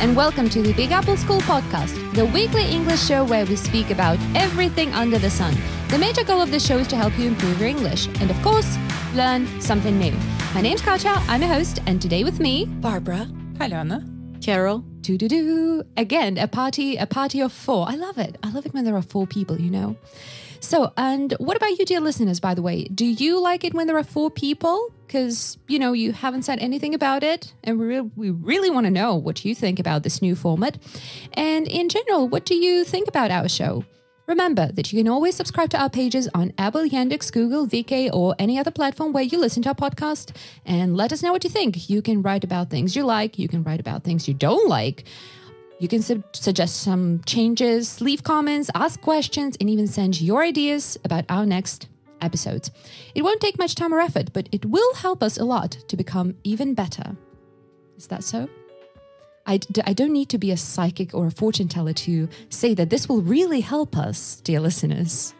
and welcome to the Big Apple School podcast, the weekly English show where we speak about everything under the sun. The major goal of the show is to help you improve your English and, of course, learn something new. My name's Katja, I'm a host, and today with me, Barbara. Alyona. Carol. do do do again a party a party of four. I love it. I love it when there are four people. You know. So, and what about you, dear listeners, by the way? Do you like it when there are four people? Because, you know, you haven't said anything about it. And we, re- we really want to know what you think about this new format. And in general, what do you think about our show? Remember that you can always subscribe to our pages on Apple, Yandex, Google, VK, or any other platform where you listen to our podcast. And let us know what you think. You can write about things you like, you can write about things you don't like. You can su- suggest some changes, leave comments, ask questions, and even send your ideas about our next episodes. It won't take much time or effort, but it will help us a lot to become even better. Is that so? I, d- I don't need to be a psychic or a fortune teller to say that this will really help us, dear listeners.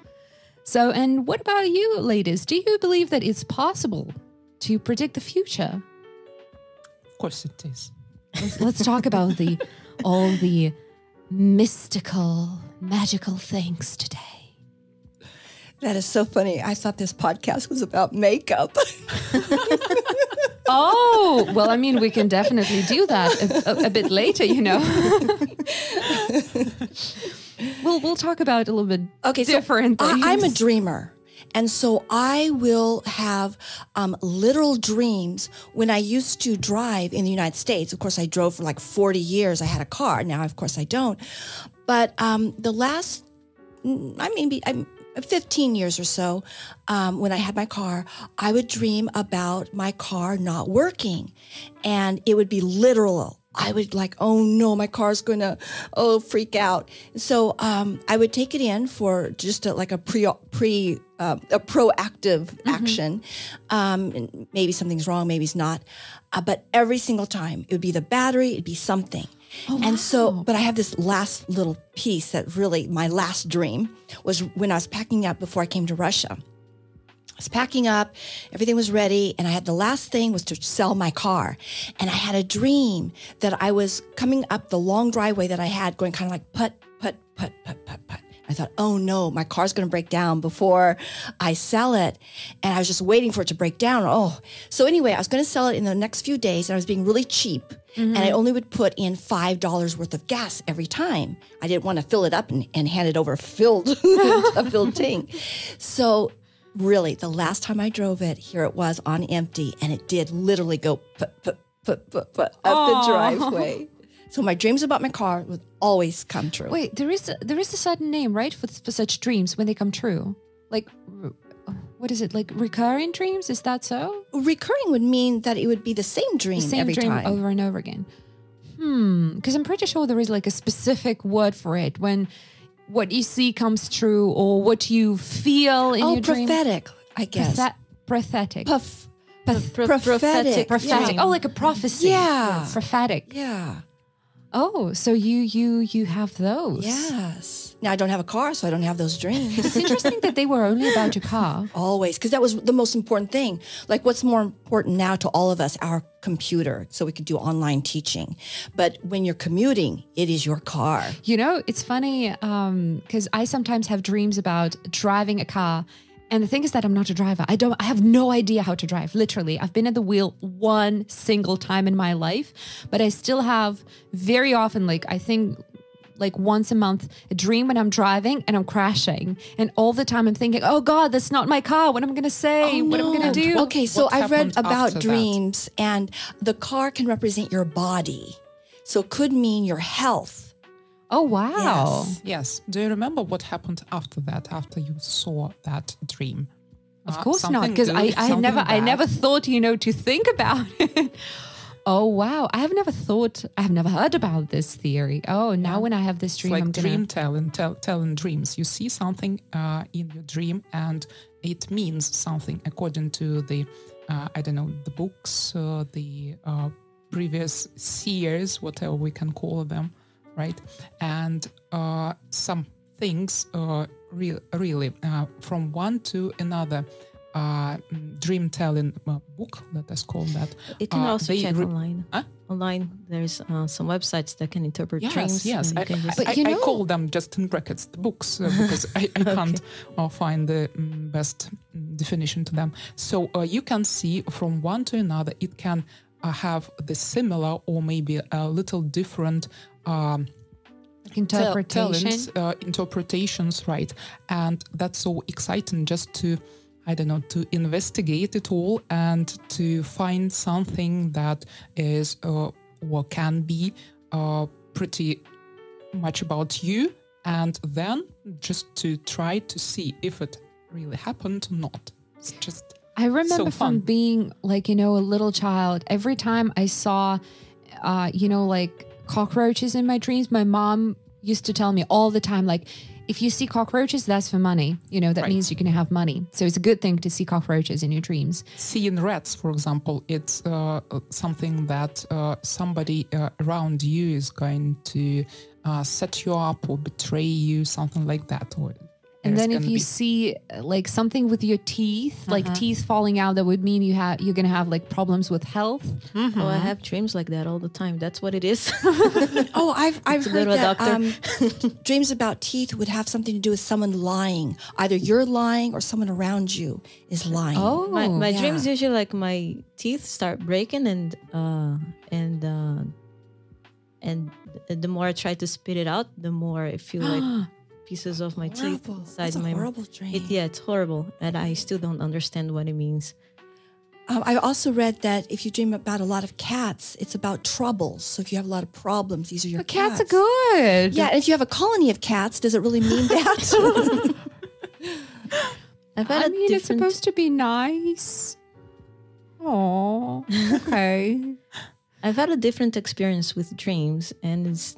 So, and what about you, ladies? Do you believe that it's possible to predict the future? Of course it is. Let's, let's talk about the all the mystical, magical things today. That is so funny. I thought this podcast was about makeup. Oh, well, I mean, we can definitely do that a, a, a bit later, you know. we'll we'll talk about a little bit Okay, so different things. I, I'm a dreamer. And so I will have um, literal dreams. When I used to drive in the United States, of course, I drove for like 40 years. I had a car. Now, of course, I don't. But um, the last, mm, I maybe I'm 15 years or so, um, when I had my car, I would dream about my car not working, and it would be literal. I would like, oh no, my car's gonna, oh freak out. So um, I would take it in for just a, like a pre pre uh, a proactive action. Um, maybe something's wrong, maybe it's not, uh, but every single time it would be the battery, it'd be something. And so, but I have this last little piece that really my last dream was when I was packing up before I came to Russia. I was packing up, everything was ready, and I had the last thing was to sell my car. And I had a dream that I was coming up the long driveway that I had, going kind of like put, put, put, put, put, put. I thought, oh no, my car's going to break down before I sell it. And I was just waiting for it to break down. Oh, so anyway, I was going to sell it in the next few days and I was being really cheap. And I mm-hmm. only would put in $5 worth of gas every time. I didn't want to fill it up and, and hand it over filled, a filled tank. So really, the last time I drove it, here it was on empty and it did literally go put, put, put, put, put up the driveway. So my dreams about my car would always come true. Wait, there is a, there is a certain name, right, for for such dreams when they come true. Like, what is it? Like recurring dreams? Is that so? recurring would mean that it would be the same dream The same every dream time. over and over again. Hmm. Because I'm pretty sure there is like a specific word for it when what you see comes true or what you feel in oh, your dream. prophetic, I guess. Prophet- Prophetic. Puff, Proph- prophetic. prophetic. Yeah. Oh, like a prophecy. Yeah. Prophetic. yeah. Oh, so you you you have those. Yes. Now I don't have a car, so I don't have those dreams. It's interesting that they were only about your car. Always, because that was the most important thing. Like, what's more important now to all of us? Our computer, so we could do online teaching. But when you're commuting, it is your car. You know, it's funny um, because I sometimes have dreams about driving a car. And the thing is that I'm not a driver. I don't I have no idea how to drive. Literally. I've been at the wheel one single time in my life, but I still have very often like I think like once a month a dream when I'm driving and I'm crashing. And all the time I'm thinking, "Oh god, that's not my car. What am I going to say? what am I going to do?" Okay, so What I've read about after that? dreams, and the car can represent your body. So it could mean your health. Oh wow. Yes. Yes. Do you remember what happened after that? After you saw that dream? Of Uh, course not, because I, I never I never thought, you know, to think about it. oh wow. I have never thought I have never heard about this theory. Oh now when I have this It's dream like I'm gonna dream telling, tell, telling dreams. You see something uh, in your dream, and it means something according to the, uh, I don't know, the books, the uh, previous seers, whatever we can call them, right? And uh, some things uh, re- really uh, from one to another. Uh, dream telling uh, book, let us call that. You can uh, also they check re- online. Huh? online. There's uh, some websites that can interpret Yes, dreams. yes. and I, you just- I, But you I call them just in brackets the books uh, because I, I can't uh, find the mm, best mm, definition to them. So uh, you can see from one to another, it can uh, have the similar or maybe a little different. Um, Like interpretation. uh, interpretations, right? And that's so exciting just to, I don't know, to investigate it all and to find something that is uh, or can be uh, pretty much about you, and then just to try to see if it really happened or not. It's just I remember fun. from being like, you know, a little child, every time I saw, uh, you know, like cockroaches in my dreams, my mom used to tell me all the time, like, if you see cockroaches, that's for money. You know, that Right. means you're going to have money. So it's a good thing to see cockroaches in your dreams. seeing rats, for example, it's uh, something that uh, somebody uh, around you is going to uh, set you up or betray you, something like that. Or And then if you be- see like something with your teeth, like teeth falling out, that would mean you have you're gonna have like problems with health. oh, I have dreams like that all the time. That's what it is. Oh, I've I've To heard a that um, dreams about teeth would have something to do with someone lying. Either you're lying or someone around you is lying. Oh, my my yeah. dreams usually like my teeth start breaking and uh and uh and the more I try to spit it out, the more I feel like pieces of my teeth inside That's a my horrible dream. It, yeah, it's horrible, and I still don't understand what it means. Um, I also read that if you dream about a lot of cats, it's about troubles. So if you have a lot of problems, these are your but cats are good. Yeah, and if you have a colony of cats, does it really mean that? I've had I a mean, it's supposed to be nice. Oh, okay. I've had a different experience with dreams, and it's.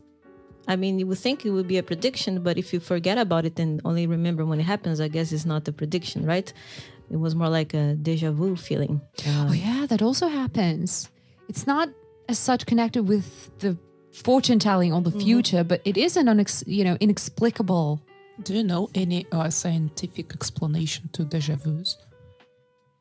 I mean, you would think it would be a prediction, but if you forget about it and only remember when it happens, I guess it's not a prediction, right? It was more like a deja vu feeling. Uh, oh yeah, that also happens. It's not as such connected with the fortune telling or the future, but it is an unex- you know inexplicable. do you know any uh, scientific explanation to deja vu's?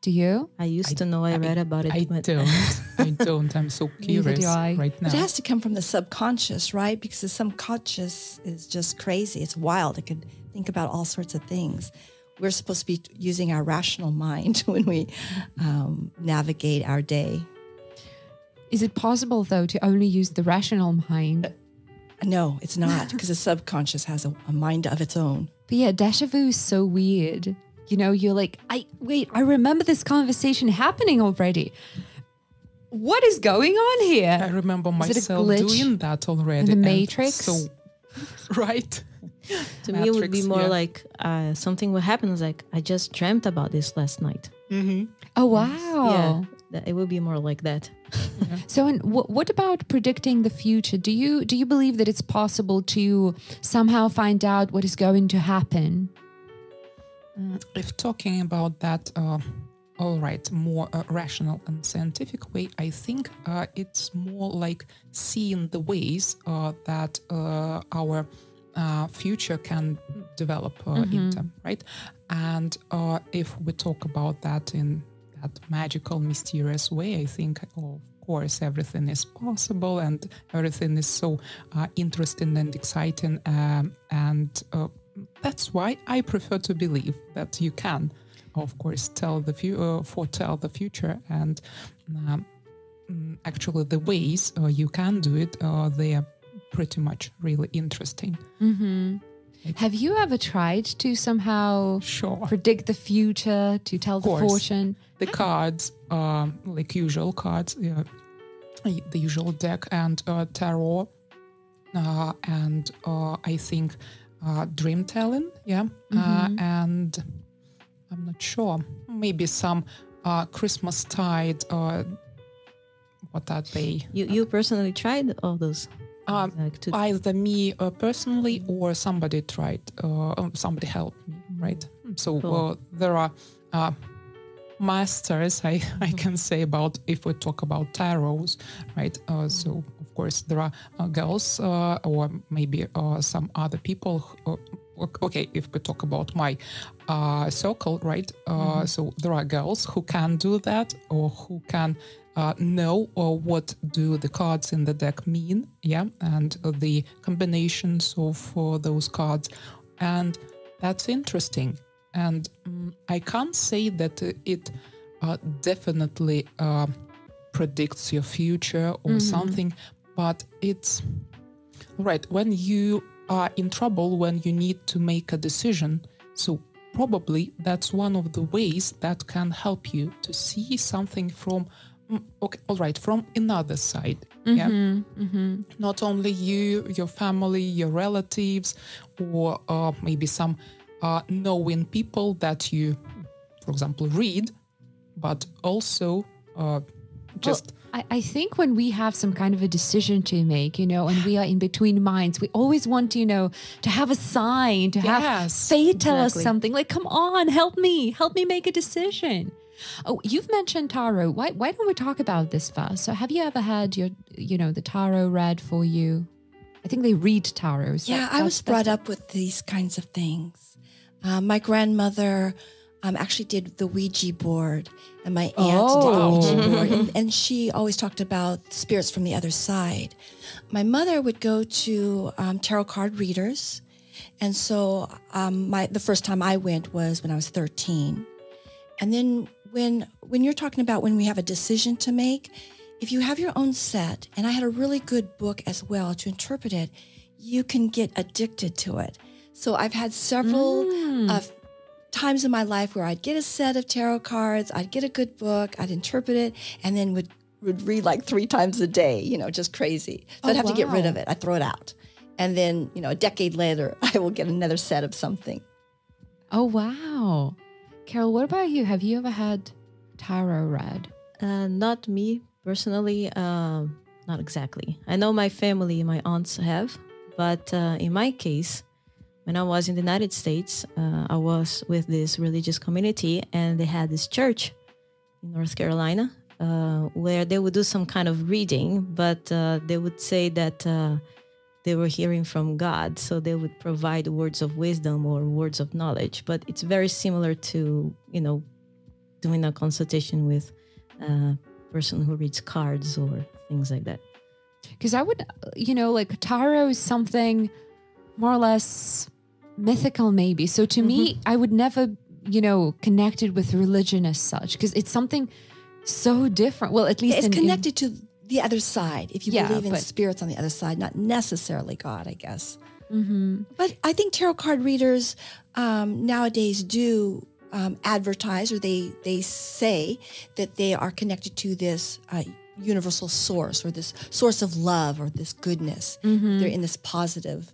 Do you? I used to know. I, read about it. I when- don't. I don't. I'm so Neither do curious I. right now. It has to come from the subconscious, right? Because the subconscious is just crazy. It's wild. It can think about all sorts of things. We're supposed to be using our rational mind when we um, navigate our day. Is it possible though to only use the rational mind? No, it's not, because the subconscious has a, a mind of its own. But yeah, deja vu is so weird. You know, you're like, I wait, I remember this conversation happening already. What is going on here? I remember myself doing that already. In the Matrix? So, right. to me, it would be more yeah. like uh, something would happen. It's like I just dreamt about this last night. Oh wow. Yeah, it would be more like that. So, and wh- what about predicting the future? Do you do you believe that it's possible to somehow find out what is going to happen? If talking about that, uh, all right, more uh, rational and scientific way, I think uh, it's more like seeing the ways uh, that uh, our uh, future can develop uh, into, right? And uh, if we talk about that in that magical, mysterious way, I think, of course, everything is possible and everything is so uh, interesting and exciting. Um, and uh, that's why I prefer to believe that you can, of course, tell the fu- uh, foretell the future and um, mm, actually the ways uh, you can do it. Uh, they are pretty much really interesting. Have you ever tried to somehow Sure. predict the future, to tell the fortune? the cards, um, like usual cards, yeah, the usual deck and uh, tarot, uh, and uh, I think uh, dream telling, yeah, uh, and I'm not sure, maybe some uh, Christmas tide, or what are they? You you personally tried all those? Um, Like to, either me uh, personally or somebody tried uh, somebody helped me right so Cool. uh, there are uh, masters I, I can say about if we talk about tarots right uh, so of course there are uh, girls uh, or maybe uh, some other people who, uh, okay if we talk about my uh, circle right uh, so there are girls who can do that or who can uh, know or what do the cards in the deck mean yeah and uh, the combinations of uh, those cards. And that's interesting and mm, i can't say that it uh, definitely uh, predicts your future or something but it's right when you are in trouble when you need to make a decision so probably that's one of the ways that can help you to see something from mm, okay all right from another side yeah? Not only you your family your relatives or uh, maybe some uh, knowing people that you for example read but also uh, just I, I think when we have some kind of a decision to make, you know, and we are in between minds, we always want, you know, to have a sign, to have Yes, fate tell us something. Like, come on, help me, help me make a decision. Oh, you've mentioned tarot. Why why don't we talk about this first? So, have you ever had your, you know, the tarot read for you? I think they read tarot. Is Yeah, that- I was brought up with these kinds of things. Um, my grandmother um, actually did the Ouija board, and my aunt did the Oh. Ouija board, and, and she always talked about spirits from the other side. My mother would go to um, tarot card readers, and so um, my the first time I went was when I was thirteen, and then when when you're talking about when we have a decision to make, if you have your own set, and I had a really good book as well to interpret it, you can get addicted to it. So I've had several uh, times in my life where I'd get a set of tarot cards, I'd get a good book, I'd interpret it, and then would would read like three times a day. You know, just crazy. So Oh, I'd have to get rid of it. I'd throw it out, and then you know, a decade later, I will get another set of something. Oh wow, Carol. What about you? Have you ever had tarot read? Uh, not me personally. Um, not exactly. I know my family, my aunts have, but uh, in my case, when I was in the United States, uh, I was with this religious community, and they had this church in North Carolina uh, where they would do some kind of reading, but uh, they would say that. Uh, they were hearing from God, so they would provide words of wisdom or words of knowledge. But it's very similar to, you know, doing a consultation with a person who reads cards or things like that. Because I would, uh, you know, like tarot is something more or less mythical, maybe. So to me, I would never, you know, connected with religion as such, because it's something so different. Well, at least It's in, in- connected to the other side. If you Yeah, believe in but- spirits on the other side, not necessarily God, I guess. Mm-hmm. But I think tarot card readers um, nowadays do um, advertise or they they say that they are connected to this uh, universal source or this source of love or this goodness. They're in this positive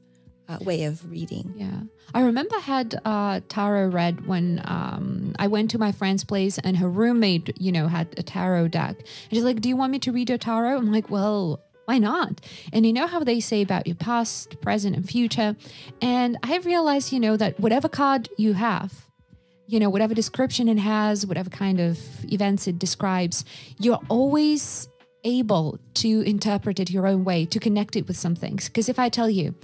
uh, way of reading. Yeah. I remember I had uh, tarot read when um, I went to my friend's place and her roommate, you know, had a tarot deck. And she's like, Do you want me to read your tarot? I'm like, Well, why not? And you know how they say about your past, present, and future. And I realized, you know, that whatever card you have, you know, whatever description it has, whatever kind of events it describes, you're always able to interpret it your own way, to connect it with some things. Because if I tell you,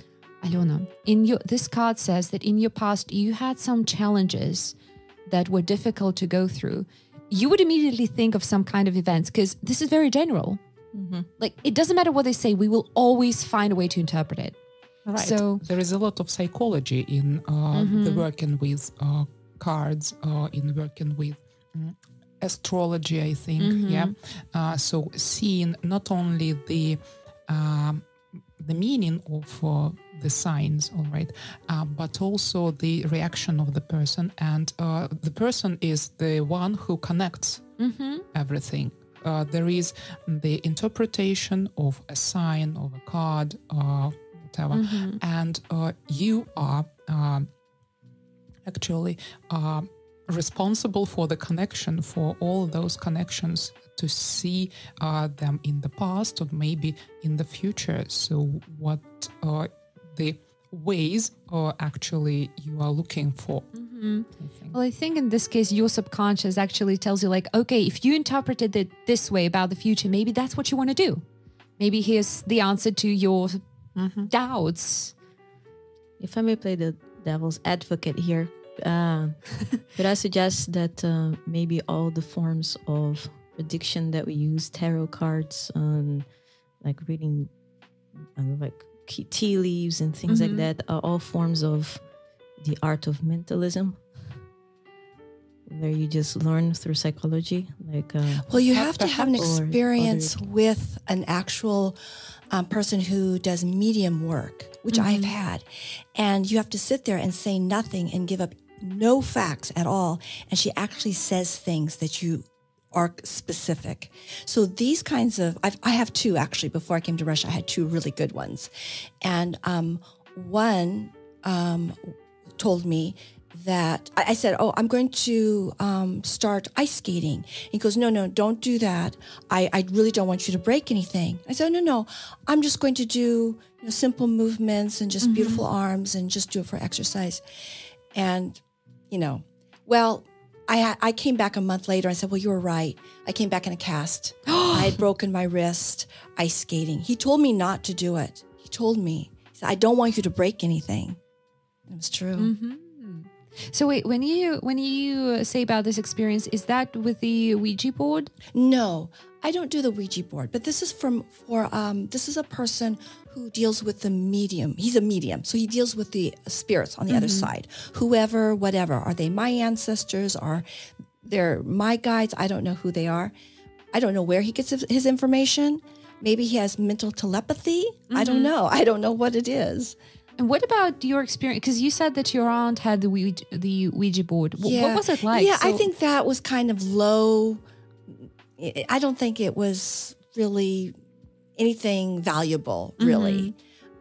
Alyona, in your this card says that in your past you had some challenges that were difficult to go through, you would immediately think of some kind of events because this is very general. Like it doesn't matter what they say, we will always find a way to interpret it. Right. So- there is a lot of psychology in uh, the working with uh, cards, uh, in working with mm, astrology. I think, yeah. Uh, so seeing not only the um, the meaning of uh, the signs, all right, uh, but also the reaction of the person, and uh, the person is the one who connects everything. Uh, there is the interpretation of a sign, of a card, uh, whatever, and uh, you are um actually uh, responsible for the connection, for all those connections to see uh, them in the past or maybe in the future. So, what uh, the ways or actually you are looking for. think. Well, I think in this case, your subconscious actually tells you, like, okay, if you interpreted it this way about the future, maybe that's what you want to do. Maybe here's the answer to your doubts. If I may play the devil's advocate here, uh, could I suggest that uh, maybe all the forms of prediction that we use, tarot cards, um, like reading, uh, like key- tea leaves and things like that, are all forms of the art of mentalism, where you just learn through psychology, like. Uh, Well, you have to have an experience other- with an actual um, person who does medium work, which I've had. And you have to sit there and say nothing and give up no facts at all. And she actually says things that you are specific. So these kinds of, I've, I have two actually. Before I came to Russia, I had two really good ones. And um, one um, told me that I I said, "Oh, I'm going to um, start ice skating." He goes, "No, no, don't do that. I, I really don't want you to break anything." I said, "No, no, I'm just going to do you know, simple movements and just beautiful arms and just do it for exercise." And you know, well, I I came back a month later. I said, "Well, you were right. I came back in a cast. I had broken my wrist ice skating." He told me not to do it. He told me, he said, "I don't want you to break anything." It was true. Mm-hmm. So wait, when you when you say about this experience, is that with the Ouija board? No, I don't do the Ouija board, but this is from for um this is a person who deals with the medium. He's a medium, so he deals with the spirits on the other side. Whoever, whatever, are they my ancestors? Are they're my guides? I don't know who they are. I don't know where he gets his, information. Maybe he has mental telepathy. I don't know. I don't know what it is. And what about your experience? Because you said that your aunt had the Ouija, the Ouija board. Wh- What was it like? Yeah, I think that was kind of low. I I don't think it was really anything valuable, really.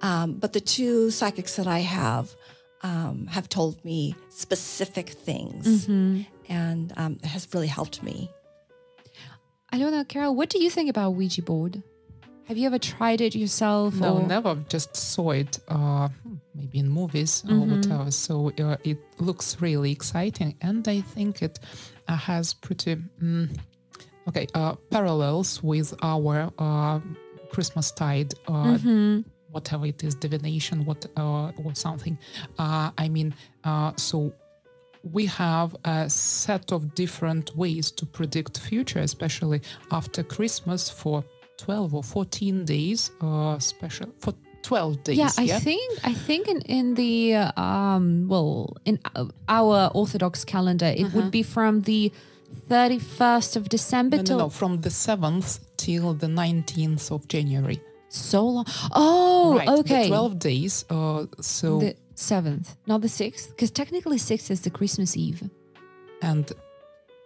Um, but the two psychics that I have um, have told me specific things, and um, it has really helped me. I don't know, Carol. What do you think about Ouija board? Have you ever tried it yourself? No, or- never. Just saw it, uh, maybe in movies or whatever. So uh, it looks really exciting, and I think it uh, has pretty mm, okay uh, parallels with our uh, Christmas tide. Uh, Whatever it is, divination, what uh, or something. Uh, I mean, uh, so we have a set of different ways to predict future, especially after Christmas for 12 or 14 days, uh, special for 12 days. Yeah, I think I think in in the um well in our Orthodox calendar it would be from the thirty first of December No, no, till no, from the 7th till the 19th of January. so long. Oh, right, okay. The 12 days. Uh, so, The seventh, not the sixth, because technically sixth is the Christmas Eve. and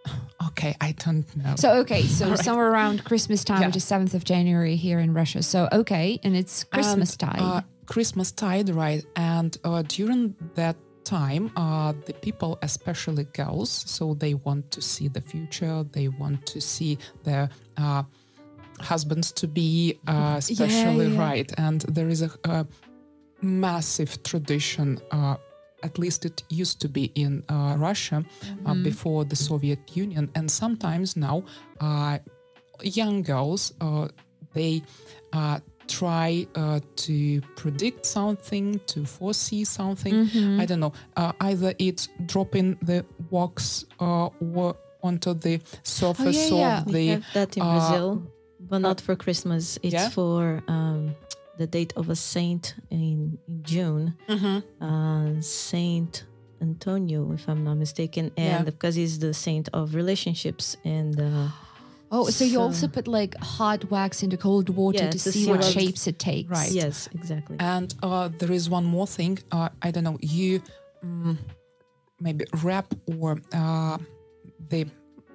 okay, I don't know. So okay, so somewhere around Christmas time, Yeah. which is seventh of January here in Russia. So okay, and it's Christmas And, time. Uh, Christmas tide, right? And uh, during that time, uh, the people, especially girls, so they want to see the future. They want to see their uh, husbands to be, uh, especially yeah. right. And there is a, a massive tradition. Uh, at least it used to be in uh, Russia uh, before the Soviet Union, and sometimes now uh, young girls uh, they uh, try uh, to predict something, to foresee something. I don't know. Uh, either it's dropping the wax uh, or onto the surface yeah, yeah. of we the. have that in uh, Brazil, but not for Christmas. It's yeah? for um, the date of a saint in, in June, uh, Saint Antonio, if I'm not mistaken, and because he's the saint of relationships and. Oh, so you also put like hot wax into cold water Yeah, to to see see what what- shapes it takes. Right. Yes, exactly. And uh, there is one more thing. Uh, I don't know. You mm, maybe wrap or uh, the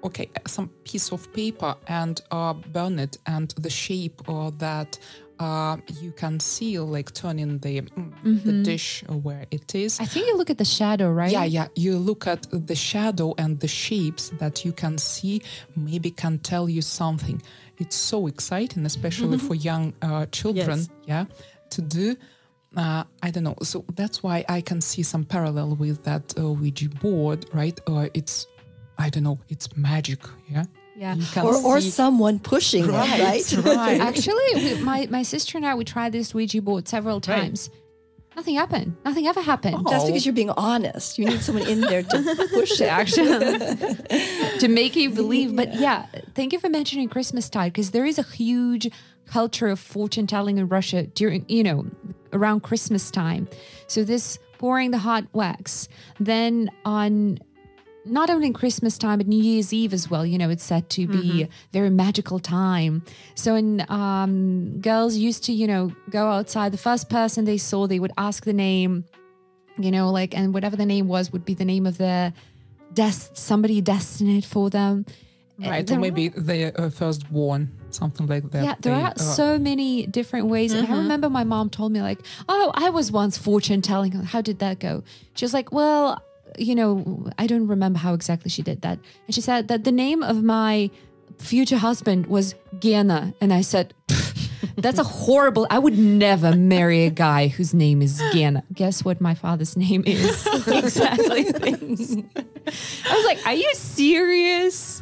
okay some piece of paper and uh, burn it, and the shape uh, that uh, you can see, like turning the mm, the dish where it is. I think you look at the shadow, right? Yeah, yeah. You look at the shadow and the shapes that you can see, maybe can tell you something. It's so exciting, especially for young uh, children. Yes. Yeah, to do. uh, I don't know. So that's why I can see some parallel with that uh, Ouija board, right? Uh, it's, I don't know, it's magic. Yeah. Yeah. Or, or someone pushing it, Right, right? right. Actually, we, my, my sister and I, we tried this Ouija board several times. Nothing happened. Nothing ever happened. That's Oh. because you're being honest. You need someone in there to push it. to make you believe. But yeah, thank you for mentioning Christmas tide because there is a huge culture of fortune telling in Russia during, you know, around Christmas time. So this pouring the hot wax, then on not only in Christmas time but New Year's Eve as well. You know, it's said to be a very magical time. So, in um, girls used to, you know, go outside. The first person they saw, they would ask the name, you know, like, and whatever the name was would be the name of their des- somebody destined for them. Uh, Right, there or are- maybe the uh, firstborn, something like that. yeah, there They, are uh, so many different ways. And I remember my mom told me, like, oh, I was once fortune telling. How did that go? She was like, well, you know, I don't remember how exactly she did that. And she said that the name of my future husband was Gena. And I said, that's a horrible, I would never marry a guy whose name is Gena. Guess what my father's name is? exactly. things. I was like, are you serious?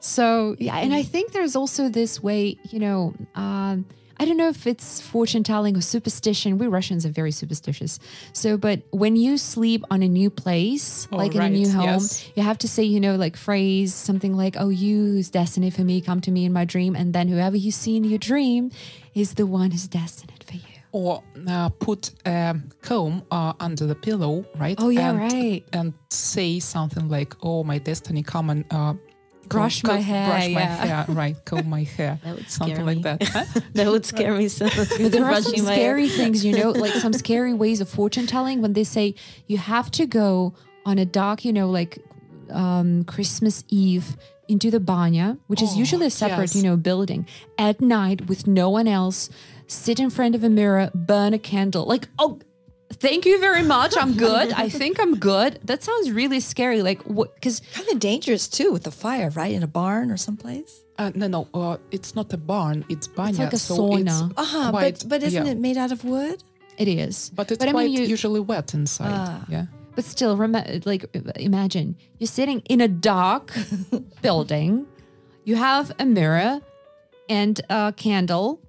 So yeah, and I think there's also this way, you know, um, I don't know if it's fortune telling or superstition. We Russians are very superstitious. So, but when you sleep on a new place, Oh, like in a new home, yes. you have to say, you know, like phrase something like, "Oh, you who's destined for me, come to me in my dream," and then whoever you see in your dream is the one who's destined for you. or uh, put a comb uh, under the pillow, right? Oh, yeah, and, right. And say something like, "Oh, my destiny, come and uh, Brush comb- my hair, brush my yeah. hair, right? Comb my hair, That would something scare like that." Huh? that would scare me so. But there are some my scary things, you know, like some scary ways of fortune telling when they say you have to go on a dark, you know, like um, Christmas Eve into the banya, which is Oh, usually a separate, yes. you know, building at night with no one else, sit in front of a mirror, burn a candle. Like, oh, thank you very much. I'm good. I think I'm good. That sounds really scary. Like, what? Because Kind of dangerous too with the fire, right? In a barn or someplace. Uh, no, no, uh, it's not a barn. It's banya. It's like a so sauna. It's Uh huh. quite, But but isn't yeah. it made out of wood? it is. But it's I quite mean, you- usually wet inside. Ah. yeah. But still, rem- like imagine you're sitting in a dark building, you have a mirror and a candle.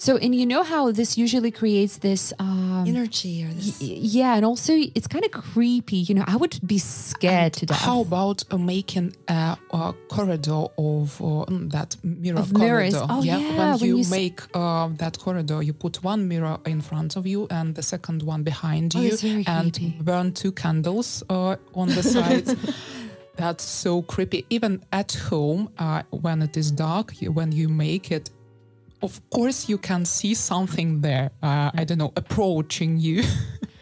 So, and you know how this usually creates this, um, Energy or this. yeah, and also it's kind of creepy. You know, I would be scared to death. How about uh, making a, a corridor of uh, mm, that mirror Of corridor? mirrors. Oh, yeah, When, when you, you make uh, that corridor, you put one mirror in front of you and the second one behind Oh, you, and creepy. burn two candles uh, on the sides. That's so creepy. Even at home, uh, when it is dark, you, when you make it, of course you can see something there. Uh, I don't know, approaching you.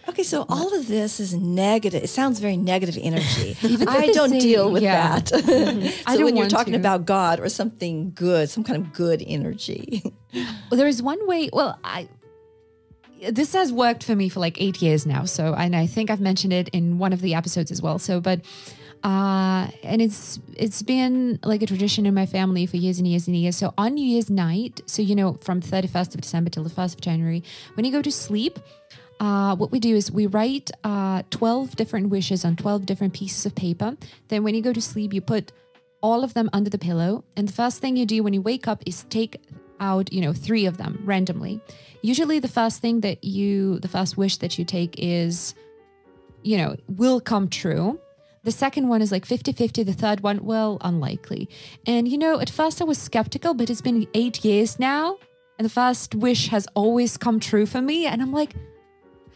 Okay, so all of this is negative. It sounds very negative energy. I don't say- deal with yeah. that. so I don't when you're talking to. about God or something good, some kind of good energy. Well, there is one way. Well, I this has worked for me for like eight years now. So, and I think I've mentioned it in one of the episodes as well. So, but uh, and it's it's been like a tradition in my family for years and years and years. So on New Year's night, so you know, from thirty first of December till the first of January, when you go to sleep. Uh, what we do is we write uh, 12 different wishes on 12 different pieces of paper. Then, when you go to sleep, you put all of them under the pillow. And the first thing you do when you wake up is take out, you know, three of them randomly. Usually, the first thing that you, the first wish that you take is, you know, will come true. The second one is like 50 50. The third one, well, unlikely. And, you know, at first I was skeptical, but it's been eight years now. And the first wish has always come true for me. And I'm like,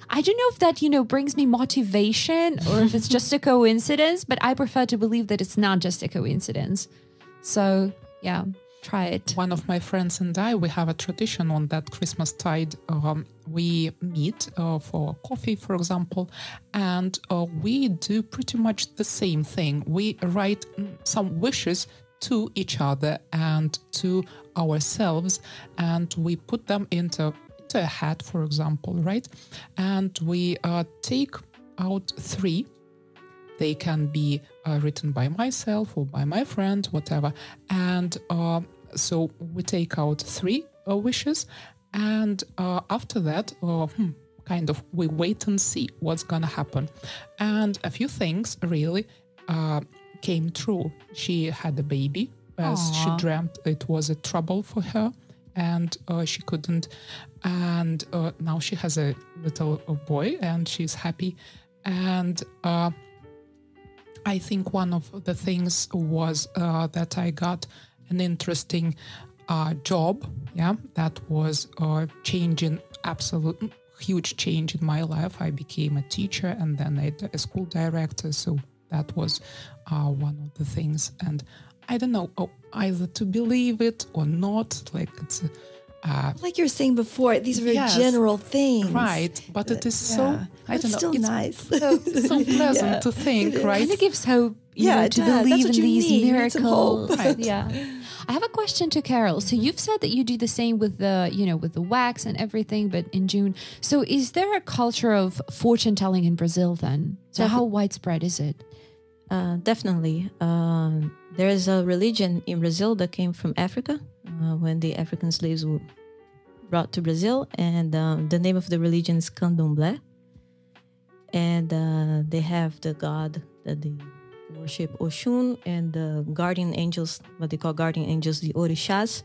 I don't know if that, you know, brings me motivation or if it's just a coincidence, but I prefer to believe that it's not just a coincidence. So, yeah, try it. One of my friends and I, we have a tradition on that Christmas tide. Um, we meet uh, for coffee, for example, and uh, we do pretty much the same thing. We write mm, some wishes to each other and to ourselves, and we put them into, into a hat, for example, right? And we uh, take out three they can be uh, written by myself or by my friend, whatever. And uh, so we take out three uh, wishes And uh, after that, uh, hmm, kind of we wait and see what's gonna happen. And a few things really uh, came true. She had a baby as Aw. she dreamt it was a trouble for her, and uh, she couldn't. And uh, now she has a little boy, and she's happy. And uh, I think one of the things was uh, that I got an interesting uh, job. Yeah, that was uh, changing absolute huge change in my life. I became a teacher and then a, a school director. So that was uh, one of the things. And I don't know oh, either to believe it or not. Like it's uh, Like you were saying before, these are very Yes. general things. right, but it is so Yeah. I don't know. still it's nice. so pleasant Yeah. to think, right? Kind of gives hope, you Yeah, know, to does. Believe in these need. You need some miracles. Right. Yeah. I have a question to Carol. So you've said that you do the same with the, you know, with the wax and everything, but in June. So is there a culture of fortune telling in Brazil then? So Defi- how widespread is it? Uh, definitely. Um, there is a religion in Brazil that came from Africa uh, when the African slaves were brought to Brazil, and um, the name of the religion is Candomblé. And uh, they have the god that they worship Oshun and the guardian angels, what they call guardian angels, the Orishas.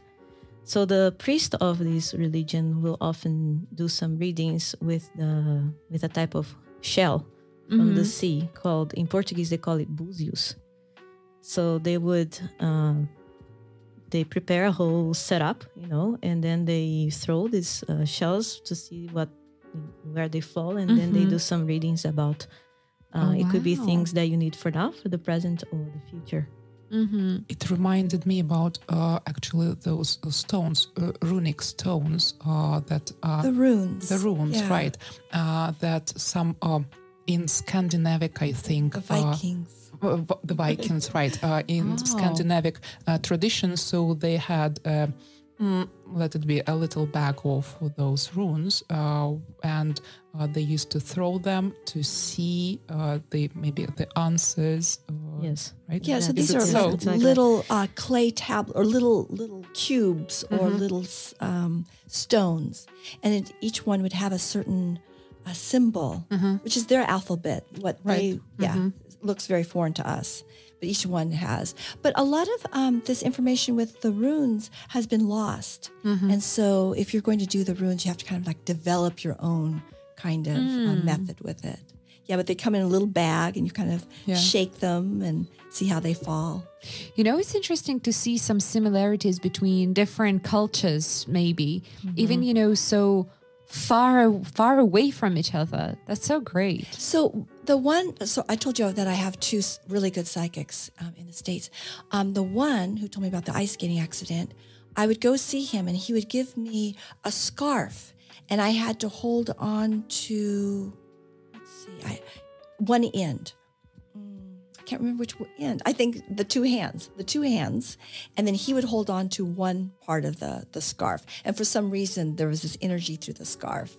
So the priest of this religion will often do some readings with the with a type of shell from the sea called in Portuguese they call it búzios. So they would um, they prepare a whole setup, you know, and then they throw these uh, shells to see what where they fall, and then they Mhm. do some readings about. Uh, Oh, It could be things that you need for now, for the present, or the future. Mm-hmm. It reminded me about uh, actually those uh, stones, uh, runic stones uh, that are The runes. the runes, Yeah. right? Uh, that some uh, in Scandinavic, I think, The uh, Vikings. V- the Vikings, right? Uh, in Oh. Scandinavic uh, tradition, so they had. Uh, mm, let it be a little bag of those runes, uh, and uh, they used to throw them to see uh, the maybe the answers. Uh, Yes. right. Yeah, so these it are so? like It's like little uh, clay tablet or little little cubes or Mm-hmm. little um, stones, and it, each one would have a certain uh, symbol, which is their alphabet. What. Right. They yeah looks very foreign to us, but each one has. But a lot of um, this information with the runes has been lost, Mm-hmm. and so if you're going to do the runes, you have to kind of like develop your own kind of uh, Mm. method with it. Yeah, but they come in a little bag, and you kind of Yeah. shake them and see how they fall. You know, it's interesting to see some similarities between different cultures, maybe even you know, so far far away from each other. That's so great. So the one, so I told you that I have two really good psychics um, in the states. Um, the one who told me about the ice skating accident, I would go see him, and he would give me a scarf, and I had to hold on to, let's see, I, one end. Can't remember which end. I think the two hands, the two hands, and then he would hold on to one part of the the scarf. And for some reason, there was this energy through the scarf.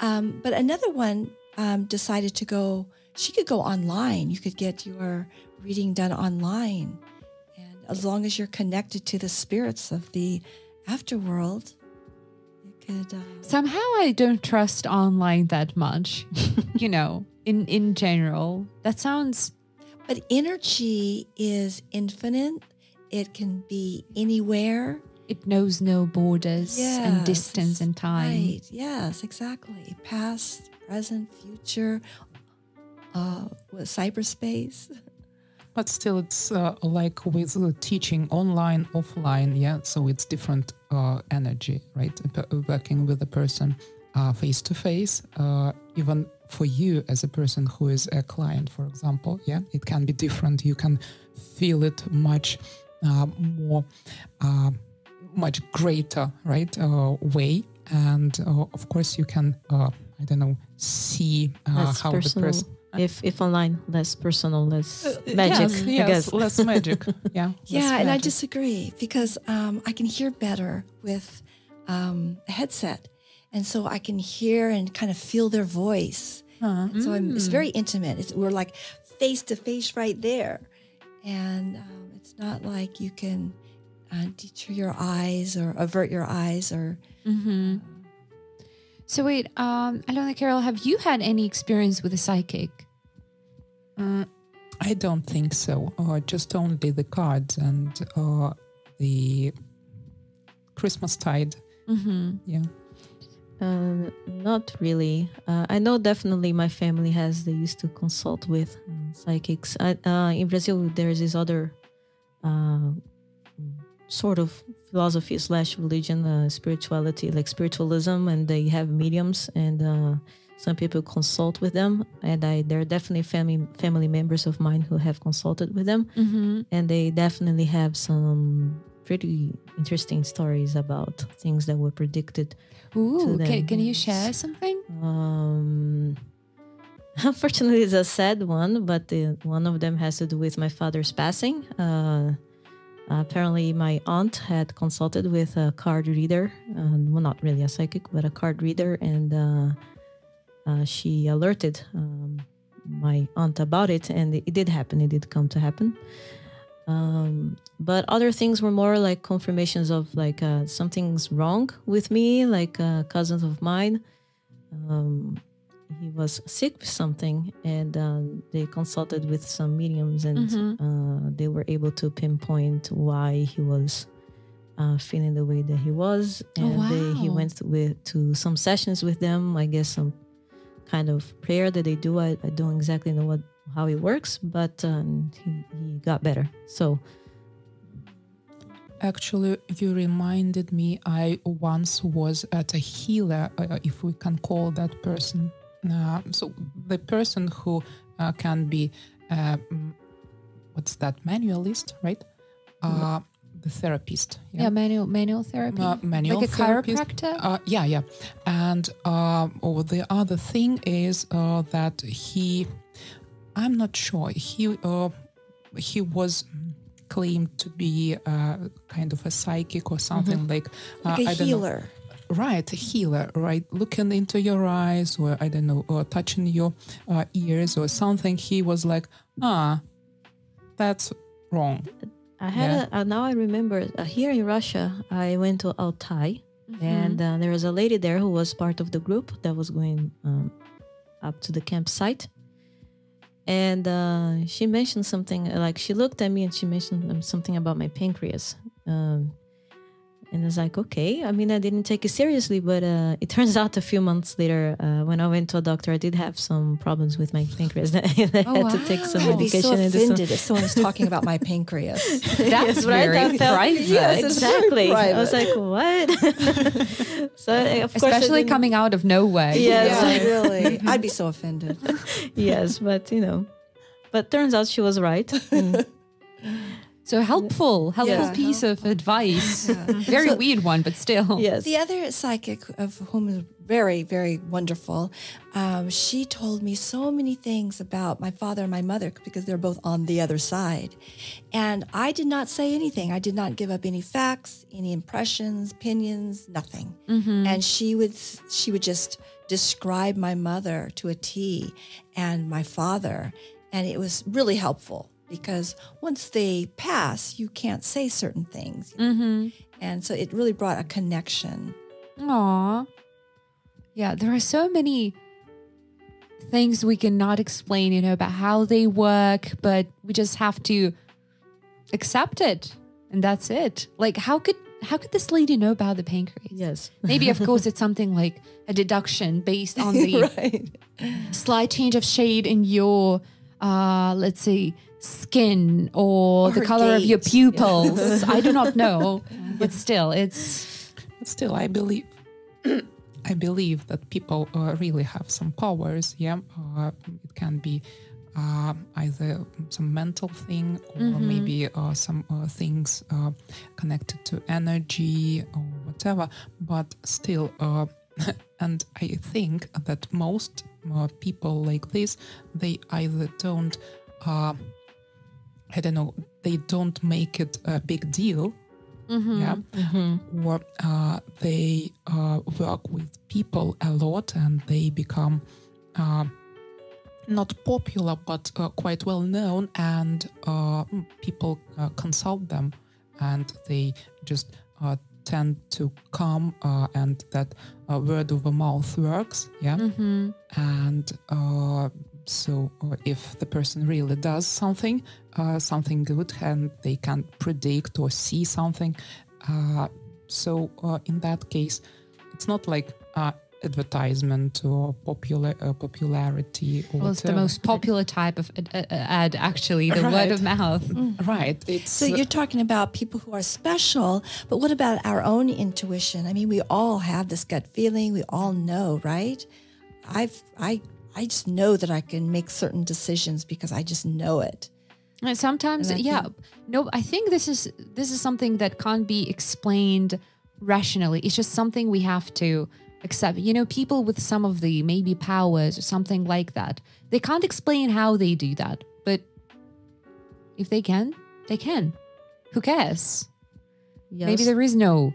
Um, but another one um, decided to go. She could go online. You could get your reading done online, and as long as you're connected to the spirits of the afterworld, could. Uh, Somehow I don't trust online that much. you know, in in general. That sounds but energy is infinite. It can be anywhere. it knows no borders and distance and time. Right. Yes, exactly. Past, present, future, uh, cyberspace. But still, it's uh, like with uh, teaching online, offline, yeah. So it's different uh, energy, right? P- Working with a person face to face, even for you as a person who is a client, for example, yeah, it can be different. You can feel it much uh, more, uh, much greater, right, uh, way. And uh, of course, you can, uh, I don't know, see uh, Less how the person. If if online, less personal, less magic. Yes, I guess. less magic. Yeah. less Yeah, and I disagree because um, I can hear better with um, a headset, and so I can hear and kind of feel their voice. And so I'm, it's very intimate. It's, we're like face to face right there, and um, it's not like you can uh, deter your eyes or avert your eyes or Mm-hmm. uh, So wait, um, Alyona Carol, have you had any experience with a psychic? Mm, I don't think so. Uh, just only the cards and uh, the Christmas tide. Mm-hmm. Yeah. Uh, not really. Uh, I know definitely my family has. They used to consult with uh, psychics. I, uh, in Brazil, there's this other uh, sort of philosophy slash religion, uh, spirituality, like spiritualism, and they have mediums, and uh, some people consult with them. And I, there are definitely family family members of mine who have consulted with them, Mm-hmm. and they definitely have some pretty interesting stories about things that were predicted Ooh, can, can you share something? um, unfortunately, it's a sad one, but the, one of them has to do with my father's passing. Uh, apparently, my aunt had consulted with a card reader, uh, well, not really a psychic, but a card reader, and uh, uh, she alerted um, my aunt about it, and it, it did happen. It did come to happen. Um, but other things were more like confirmations of like uh, something's wrong with me, like uh, cousins of mine. Um, he was sick with something and um, they consulted with some mediums and Mhm. uh, they were able to pinpoint why he was uh, feeling the way that he was. Oh, and they, he went with to some sessions with them i guess some kind of prayer that they do. I, I don't exactly know what how it works but um, he, he got better. So Actually, you reminded me I once was at a healer, uh, if we can call that person. Uh, so the person who uh, can be, uh, mm, what's that, manualist, right? Uh, the therapist. Yeah, manual manual therapy. Uh, manual like a therapist. chiropractor. Uh, yeah, yeah. And uh, oh, the other thing is uh, that he, I'm not sure. He uh, he was claimed to be uh, kind of a psychic or something like, uh, Like a I don't know. healer. Right, a healer, right? Looking into your eyes, or I don't know, or touching your uh, ears or something. He was like, ah, that's wrong. I had Yeah. a, uh, now I remember uh, here in Russia, I went to Altai, and uh, there was a lady there who was part of the group that was going um, up to the campsite, and uh, she mentioned something like she looked at me and she mentioned um, something about my pancreas. Um, and I was like, okay. I mean, I didn't take it seriously, but uh, it turns out a few months later, uh, when I went to a doctor, I did have some problems with my pancreas. I had Oh, to take some wow. I'd be medication. so and do some- offended if someone was talking about my pancreas. That's very I felt- private. Yes, it's very exactly. I was like, what? so of course, Especially coming out of nowhere. Yes. Yeah, really. I'd be so offended. Yes, but you know, but turns out she was right. And So helpful, helpful Yeah. piece of advice. Very So- weird one, but still. yes, The other psychic of whom is very, very wonderful, um, she told me so many things about my father and my mother because they're both on the other side. And I did not say anything. I did not give up any facts, any impressions, opinions, nothing. And she would she would just describe my mother to a T and my father. And it was really helpful because once they pass, you can't say certain things. Mm-hmm. And so it really brought a connection. Aw. Yeah, there are so many things we cannot explain, you know, about how they work, but we just have to accept it. And that's it. Like how could how could this lady know about the pancreas? yes, Maybe of course it's something like a deduction based on the right. slight change of shade in your uh let's say skin or, Or the her color of your gait. pupils. I do not know. But still it's But still, I believe. I believe that people uh, really have some powers. Yeah, uh, it can be uh, either some mental thing or maybe uh, some uh, things uh, connected to energy or whatever. But still, uh, and I think that most uh, people like this, they either don't. I don't know. They don't make it a big deal. Yeah or uh, they uh, work with people a lot and they become uh, not popular but uh, quite well known and uh, people uh, consult them and they just uh, tend to come uh, and that uh, word of mouth works. Yeah. Mm-hmm. And uh, so uh, if the person really does something, uh, something good, and they can predict or see something, uh, so uh, in that case, it's not like uh, advertisement or popular uh, popularity or Well, it's the most popular type of ad, uh, ad actually, the word of mouth. right. It's So you're talking about people who are special, but what about our own intuition? I mean, we all have this gut feeling. We all know, right? I've I I just know that I can make certain decisions because I just know it. And sometimes, And yeah. think- no, I think this is this is something that can't be explained rationally. It's just something we have to accept. You know, people with some of the maybe powers or something like that, they can't explain how they do that. But if they can, they can. Who cares? Yes. Maybe there is no,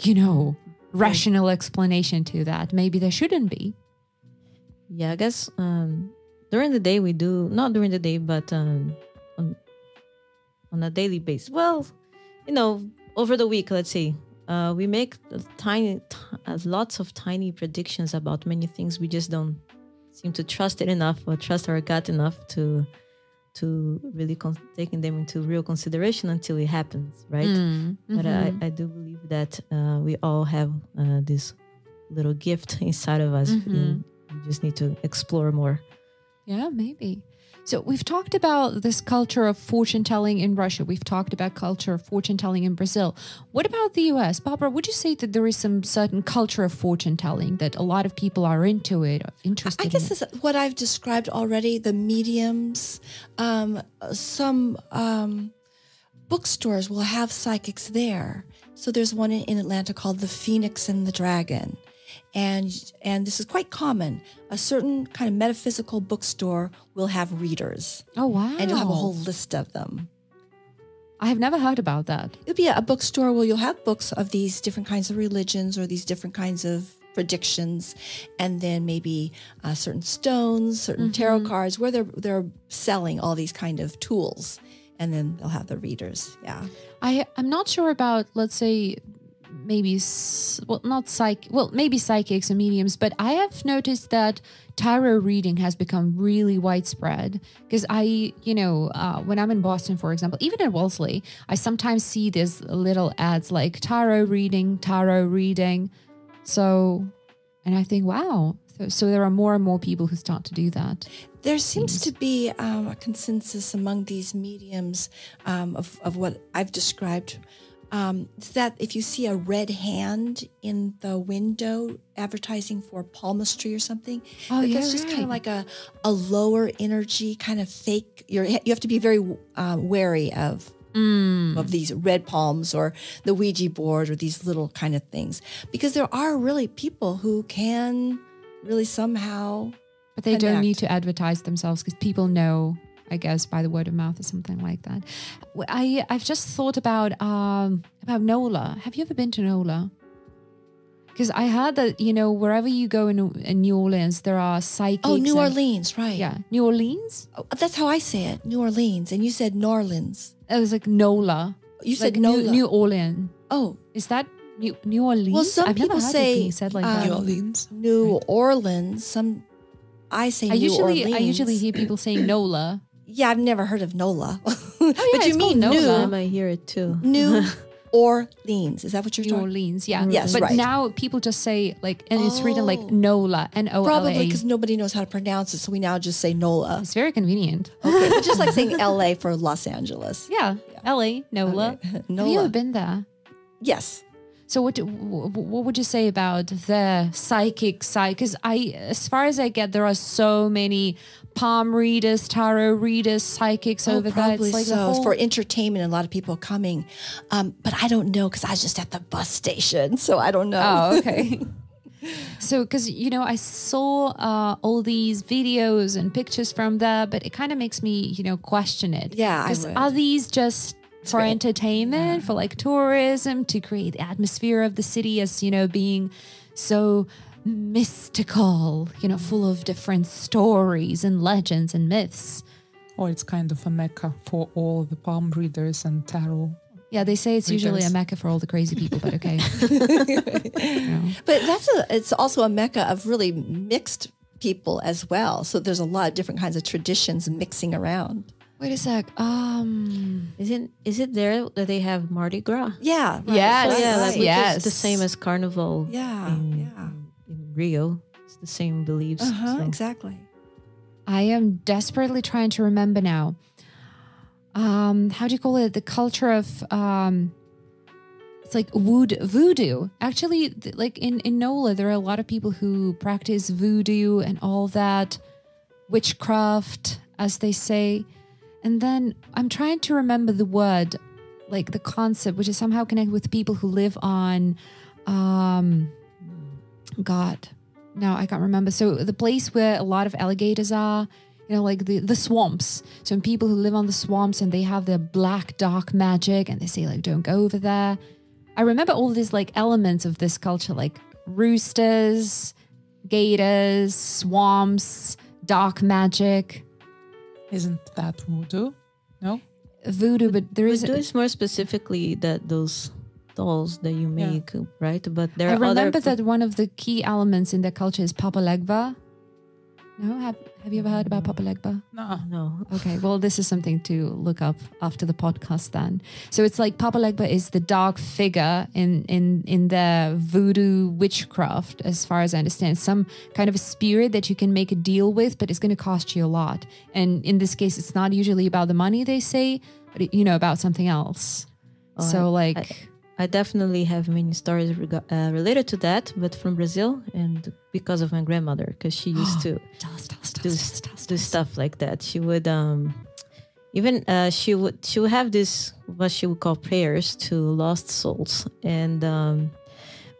you know, rational explanation to that. Maybe there shouldn't be. Yeah, I guess um, during the day we do not during the day, but um, on on a daily basis. Well, you know, over the week, let's say uh, we make tiny, t- uh, lots of tiny predictions about many things. We just don't seem to trust it enough or trust our gut enough to to really con- taking them into real consideration until it happens, right? Mm, But mhm. I, I do believe that uh, we all have uh, this little gift inside of us. Mhm. and we just need to explore more. Yeah, maybe. So we've talked about this culture of fortune telling in Russia. We've talked about culture of fortune telling in Brazil. What about the US? Barbara, would you say that there is some certain culture of fortune telling that a lot of people are into it, interested I guess in it? it's what I've described already. The mediums, um, some um, bookstores will have psychics there. So there's one in, in Atlanta called the Phoenix and the Dragon, and and this is quite common. A certain kind of metaphysical bookstore will have readers, Oh wow. and you'll have a whole list of them. I have never heard about that. It'll be a bookstore where you'll have books of these different kinds of religions or these different kinds of predictions, and then maybe uh, certain stones, certain tarot cards, where they're they're selling all these kind of tools, and then they'll have the readers. Yeah, I I'm not sure about let's say maybe well not psych well maybe psychics and mediums but I have noticed that tarot reading has become really widespread. Because I you know uh, when I'm in Boston for example even in Wellesley I sometimes see these little ads like tarot reading tarot reading. So and I think wow so, so there are more and more people who start to do that. There seems to be um, a consensus among these mediums um, of of what I've described. Um, is that if you see a red hand in the window advertising for palmistry or something, Oh, yeah, that's just kind of like a, a lower energy kind of fake. You're, you have to be very uh, wary of Mm. of these red palms or the Ouija board or these little kind of things because there are really people who can really somehow But they don't need to advertise themselves because people know, I guess, by the word of mouth or something like that. I I've just thought about um about NOLA. Have you ever been to NOLA? Because I heard that you know wherever you go in, in New Orleans, there are psychics. oh New and- Orleans right Yeah, New Orleans. Oh, that's how I say it New Orleans and you said Norlands It was like NOLA. you said NOLA New, New Orleans. oh Is that New, New Orleans? Well, some I've people say, said like that. New Orleans. New Orleans some I say I New usually Orleans I usually hear people saying NOLA. Yeah I've never heard of NOLA oh, but Oh, it's you mean NOLA. New I might hear it too. New Orleans is that what you're New talking Orleans, yeah. Yes, but right. now people just say like, and it's written like Oh. NOLA, N O L Probably because nobody knows how to pronounce it, so we now just say NOLA. It's very convenient. Okay, but just like saying LA for Los Angeles. Yeah, L.A. NOLA. Okay. Have you NOLA. ever been there? Yes. So what do- wh- wh- what would you say about the psychic side? Because I, as far as I get, there are so many palm readers, tarot readers, psychics Oh, over there. probably It's like so. whole- For entertainment, a lot of people coming. Um, but I don't know because I was just at the bus station, so I don't know. Oh, okay. so, because you know, I saw uh, all these videos and pictures from there, but it kind of makes me, you know, question it. Yeah, because are these just for great. entertainment, for like tourism, to create the atmosphere of the city as you know being so mystical, you know, full of different stories and legends and myths? Or it's kind of a mecca for all the palm readers and tarot Yeah, they say it's usually a mecca for all the crazy people, but okay. But that's a it's also a mecca of really mixed people as well. So there's a lot of different kinds of traditions mixing around. Wait a sec. Um, Isn't is it there that they have Mardi Gras? Yeah. right, Yes. right, yeah, like right. yes. is the same as Carnival. Yeah. in, Yeah. in Rio. It's the same beliefs. Uh-huh, so. exactly. I am desperately trying to remember now. Um, how do you call it? The culture of um, it's like wood voodoo. Actually, th- like in in NOLA, there are a lot of people who practice voodoo and all that witchcraft, as they say. And then I'm trying to remember the word, like the concept, which is somehow connected with people who live on, um, God, no, I can't remember. So the place where a lot of alligators are, you know, like the the swamps. So people who live on the swamps and they have their black dark magic, and they say like, don't go over there. I remember all these like elements of this culture, like roosters, gators, swamps, dark magic, Isn't that voodoo? No? voodoo. But there is. Voodoo is more specifically that those dolls that you Yeah. make, right? But there I are remember other that one of the key elements in their culture is Papa Legba. No, have have you ever heard about Papa Legba? No. no. Okay, well, this is something to look up after the podcast then. So it's like Papa Legba is the dark figure in in in the voodoo witchcraft, as far as I understand, some kind of a spirit that you can make a deal with, but it's going to cost you a lot. And in this case, it's not usually about the money they say, but it, you know about something else. Oh, so I- like. I definitely have many stories rega- uh, related to that, but from Brazil and because of my grandmother, because she used to Tell us, tell us, do, tell us, tell us, do stuff like that. She would um, even uh, she would she would have this what she would call prayers to lost souls, and um,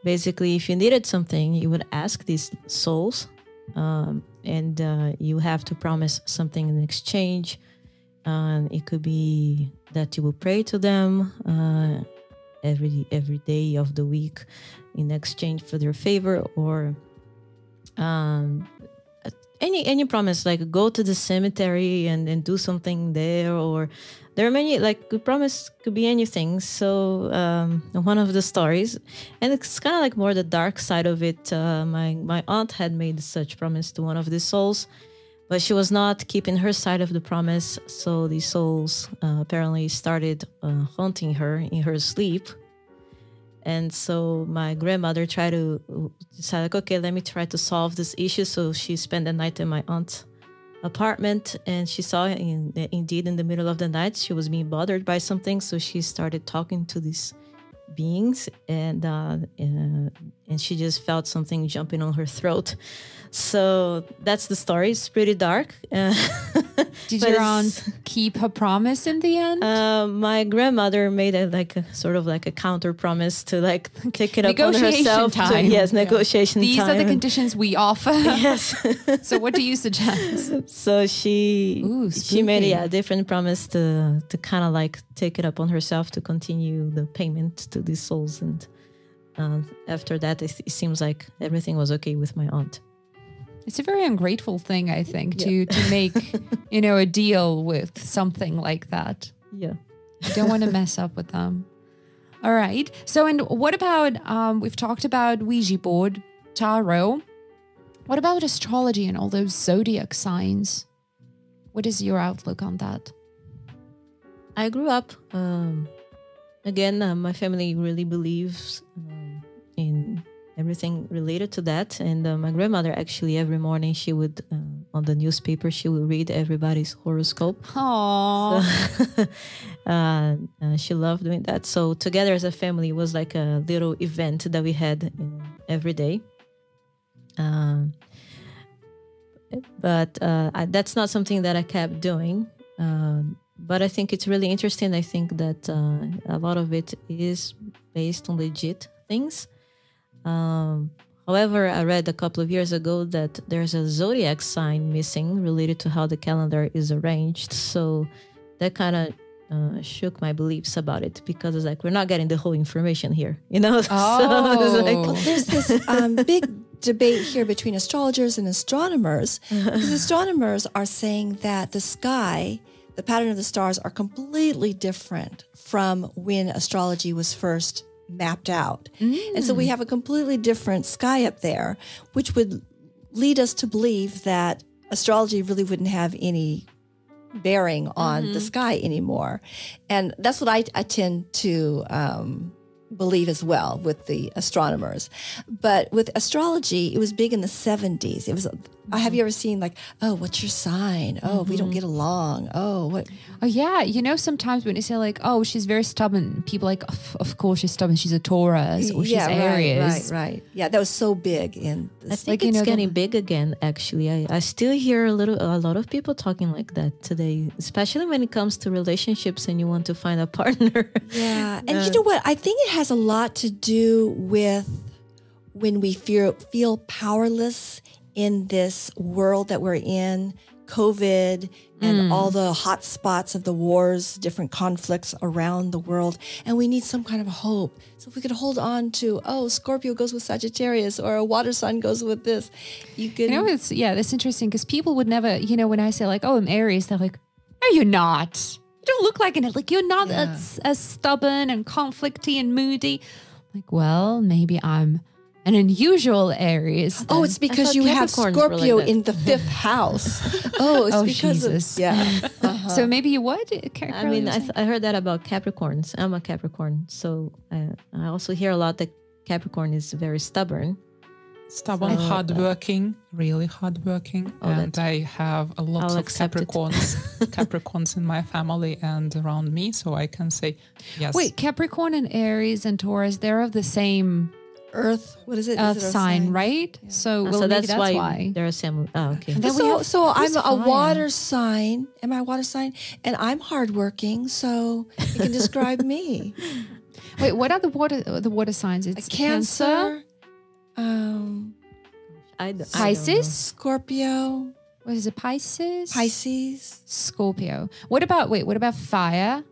basically, if you needed something, you would ask these souls, um, and uh, you have to promise something in exchange. And it could be that you will pray to them uh, every every day of the week in exchange for their favor, or um, any any promise like go to the cemetery and, and do something there or there are many like promise could be anything. So um, one of the stories and it's kind of like more the dark side of it uh, my my aunt had made such promise to one of the souls but she was not keeping her side of the promise so the souls uh, apparently started uh, haunting her in her sleep and so my grandmother tried to decide like, okay, let me try to solve this issue. So she spent the night in my aunt's apartment and she saw in, indeed in the middle of the night she was being bothered by something. So she started talking to these beings and uh, uh, and she just felt something jumping on her throat. So that's the story. It's pretty dark. Uh, Did your aunt keep her promise in the end? Uh, my grandmother made a like a sort of like a counter promise to like take it up on Negotiation herself. to- time. yes, negotiation These time. are the conditions we offer. yes. so what do you suggest? so she Ooh, she made yeah, a different promise to to kind of like take it up on herself to continue the payment to these souls and uh, after that it, it seems like everything was okay with my aunt. It's a very ungrateful thing, I think, to to make you know a deal with something like that. Yeah. You don't want to mess up with them. All right. So, and what about um, we've talked about Ouija board, tarot. What about astrology and all those zodiac signs? What is your outlook on that? I grew up. Um, again, uh, my family really believes um, everything related to that. And uh, my grandmother actually every morning she would uh, on the newspaper she would read everybody's horoscope. Aww. uh, uh, she loved doing that. So together as a family it was like a little event that we had every day. Um, but uh, I, that's not something that I kept doing. Um, but I think it's really interesting. I think that uh, a lot of it is based on legit things. Um, however, I read a couple of years ago that there's a zodiac sign missing related to how the calendar is arranged. So that kind of uh, shook my beliefs about it because it's like we're not getting the whole information here, you know. Oh. it's like, Well, there's this um, big debate here between astrologers and astronomers because astronomers are saying that the sky, the pattern of the stars are completely different from when astrology was first mapped out. And so we have a completely different sky up there, which would lead us to believe that astrology really wouldn't have any bearing on the sky anymore. And that's what I, I tend to um, believe as well with the astronomers. But with astrology, it was big in the 70s. It was, have you ever seen like, oh, what's your sign? Oh, we don't mm-hmm. get along. Oh, what? Oh yeah, you know sometimes when you say like, "Oh, she's very stubborn," people are like, of, "Of course she's stubborn. She's a Taurus or she's yeah, Aries." Right, right, right. Yeah, that was so big in I think Like, you it's know, the- getting big again. Actually, I, I still hear a little, a lot of people talking like that today, especially when it comes to relationships and you want to find a partner. Yeah, and you uh, know what? I think it has a lot to do with when we feel feel powerless in this world that we're in, COVID and hmm. all the hot spots of the wars, different conflicts around the world, and we need some kind of hope. So if we could hold on to, oh, Scorpio goes with Sagittarius, or a water sign goes with this, you could. You know, it's yeah, that's interesting because people would never, you know, when I say like, "Oh, I'm Aries," they're like, "No, you're not. You don't look like in it. Like you're not as, as stubborn and conflicty and moody." Like, well, maybe I'm an unusual Aries. Oh, it's because you have Capricorns were like Scorpio that. in the fifth house. Oh, it's Oh, because Jesus. of yeah. Uh-huh. so maybe you would. Car- I mean, I, th- I heard that about Capricorns. I'm a Capricorn, so I, I also hear a lot that Capricorn is very stubborn. Stubborn, So- hardworking, really hardworking, Oh, and I have a lot I'll of. Capricorns, Capricorns in my family and around me, so I can say yes. Wait, Capricorn and Aries and Taurus, they're of the same Earth. What is it? Is Earth it Earth sign, right? So, Uh, well, so maybe that's, why, why. they're a same. Oh, okay. Then so, have- so I'm who's a water sign. Am I a water sign? And I'm hardworking, so you can describe me. Wait, what are the water the water signs? A It's cancer, um, I, d- I don't Pisces. Scorpio, What is it? Pisces. Pisces. Scorpio. What about wait? What about fire?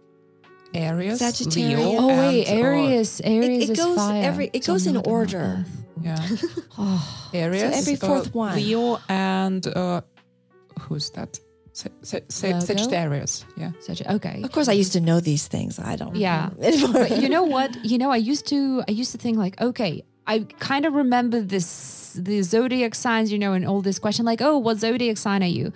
Aries, Sagittarius. Leo, Oh wait, and, Aries. It, Aries it is goes fire. every. It goes in order. Yeah, Oh, Aries, every fourth uh, one. Leo, and uh, who's that? Sa- Sa- Sa- Sagittarius. Yeah. such a, okay. Of course, I used to know these things. I don't. Yeah. anymore. But you know what? You know, I used to I used to think like, okay, I kind of remember this the zodiac signs, you know, and all this question like, oh, what zodiac sign are you?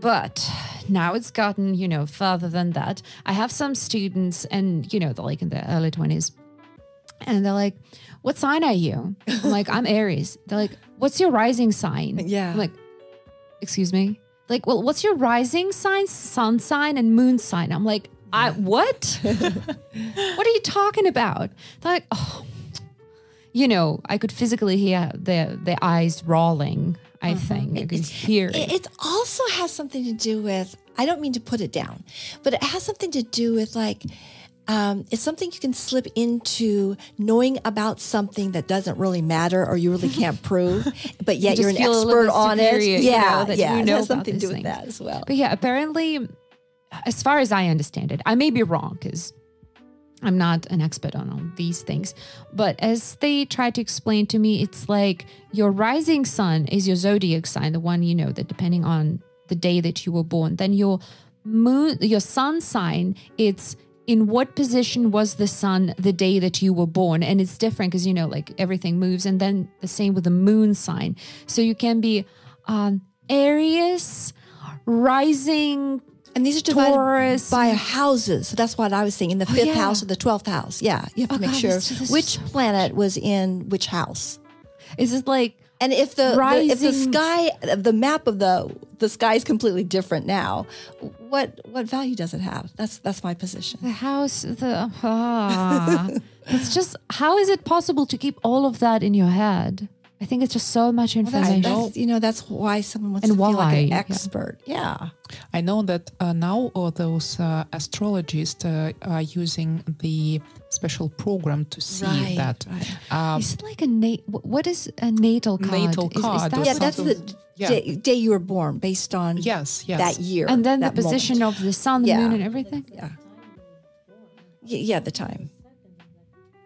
But now it's gotten, you know, further than that. I have some students and, you know, they're like in their early 20s. And they're like, what sign are you? I'm like, I'm Aries. They're like, what's your rising sign? Yeah. I'm like, excuse me? Like, well, what's your rising sign, sun sign, and moon sign? I'm like, I what? what are you talking about? They're like, oh, you know, I could physically hear their their eyes rolling. I think I could hear it. It, also has something to do with, I don't mean to put it down, but it has something to do with like, um, it's something you can slip into knowing about something that doesn't really matter or you really can't prove, but yet you are an feel a little expert on superior, it. you Yeah, know, that yeah, you it has something to do this with that as well. But yeah, apparently, as far as I understand it, I may be wrong because I'm not an expert on all these things. But as they try to explain to me, it's like your rising sun is your zodiac sign, the one you know that depending on the day that you were born. Then your moon, your sun sign, it's in what position was the sun the day that you were born and it's different because you know like everything moves and then the same with the moon sign so you can be um aries rising And these are divided Taurus. by houses. So that's what I was saying in the fifth yeah. house or the 12th house. Yeah, you have to Oh, make God, sure this- this which so planet was in which house. is it like And if the, the if the sky the map of the the sky is completely different now, what what value does it have? That's that's my position. the house the ah. it's just how is it possible to keep all of that in your head i think it's just so much That's, information that's you know that's why someone wants And to feel like an why, yeah. expert. Yeah. I know that uh, now all those uh, astrologists uh, are using the special program to see Right, that. right. Um, is it like a nat what is a natal card Natal Is- is card that or Yeah, something- that's the yeah. day, day you were born based on yes, yes. that year. and then the that moment. position of the sun the Yeah. moon and everything Yeah. Yeah, the time.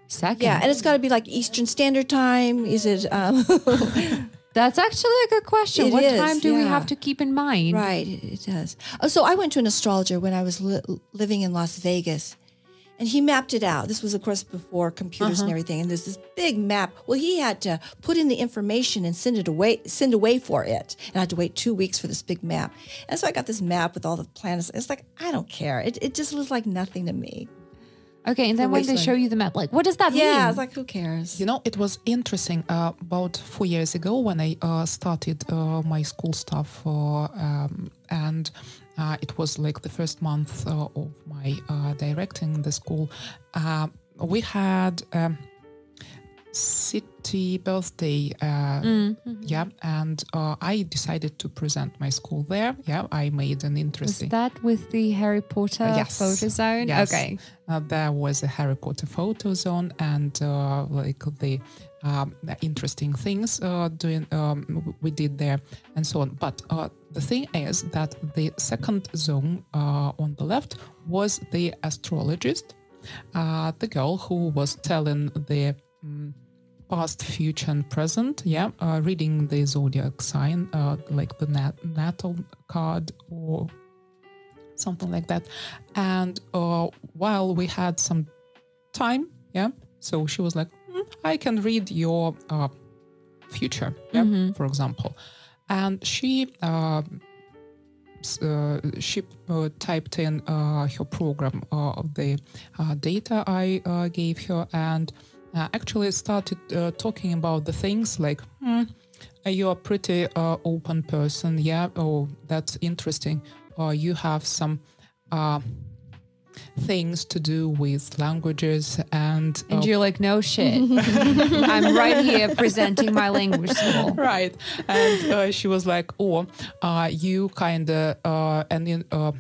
Second Yeah, and it's got to be like Eastern Standard Time. Is it? Um, That's actually a good question. It what is, time do we have to keep in mind? Right, it, does. Oh, so I went to an astrologer when I was li- living in Las Vegas, and he mapped it out. This was, of course, before computers and everything. And there's this big map. Well, he had to put in the information and send it away, send away for it, and I had to wait two weeks for this big map. And so I got this map with all the planets. It's like I don't care. It, it just looks like nothing to me. Okay, and then when they show you the map, like, what does that mean? Yeah, I was like, who cares? You know, it was interesting. Uh, about four years ago, when I uh, started uh, my school stuff, uh, um, and uh, it was like the first month uh, of my uh, directing the school, uh, we had um, city birthday. Uh, Yeah, and uh, I decided to present my school there. Yeah, I made an interesting. Was that with the Harry Potter Yes. photo zone? Yes. Okay. Uh, there was a Harry Potter photo zone and uh, like the um, interesting things uh, doing um, we did there and so on. But uh, the thing is that the second zone uh, on the left was the astrologist, uh, the girl who was telling the mm, past, future, and present. Yeah, uh, reading the zodiac sign, uh, like the nat- natal card or something like that. And uh, while we had some time, yeah, so she was like, "Mm, I can read your uh, future, yeah, for example. And she uh, uh, she uh, typed in uh, her program uh, of the uh, data I uh, gave her and uh, actually started uh, talking about the things like, hmm, you're a pretty uh, open person. Yeah. Oh, that's interesting. Uh, you have some uh, things to do with languages and. And uh, you're like, no shit. I'm right here presenting my language school. right. And uh, she was like, oh, uh, you kind of uh, an in, uh,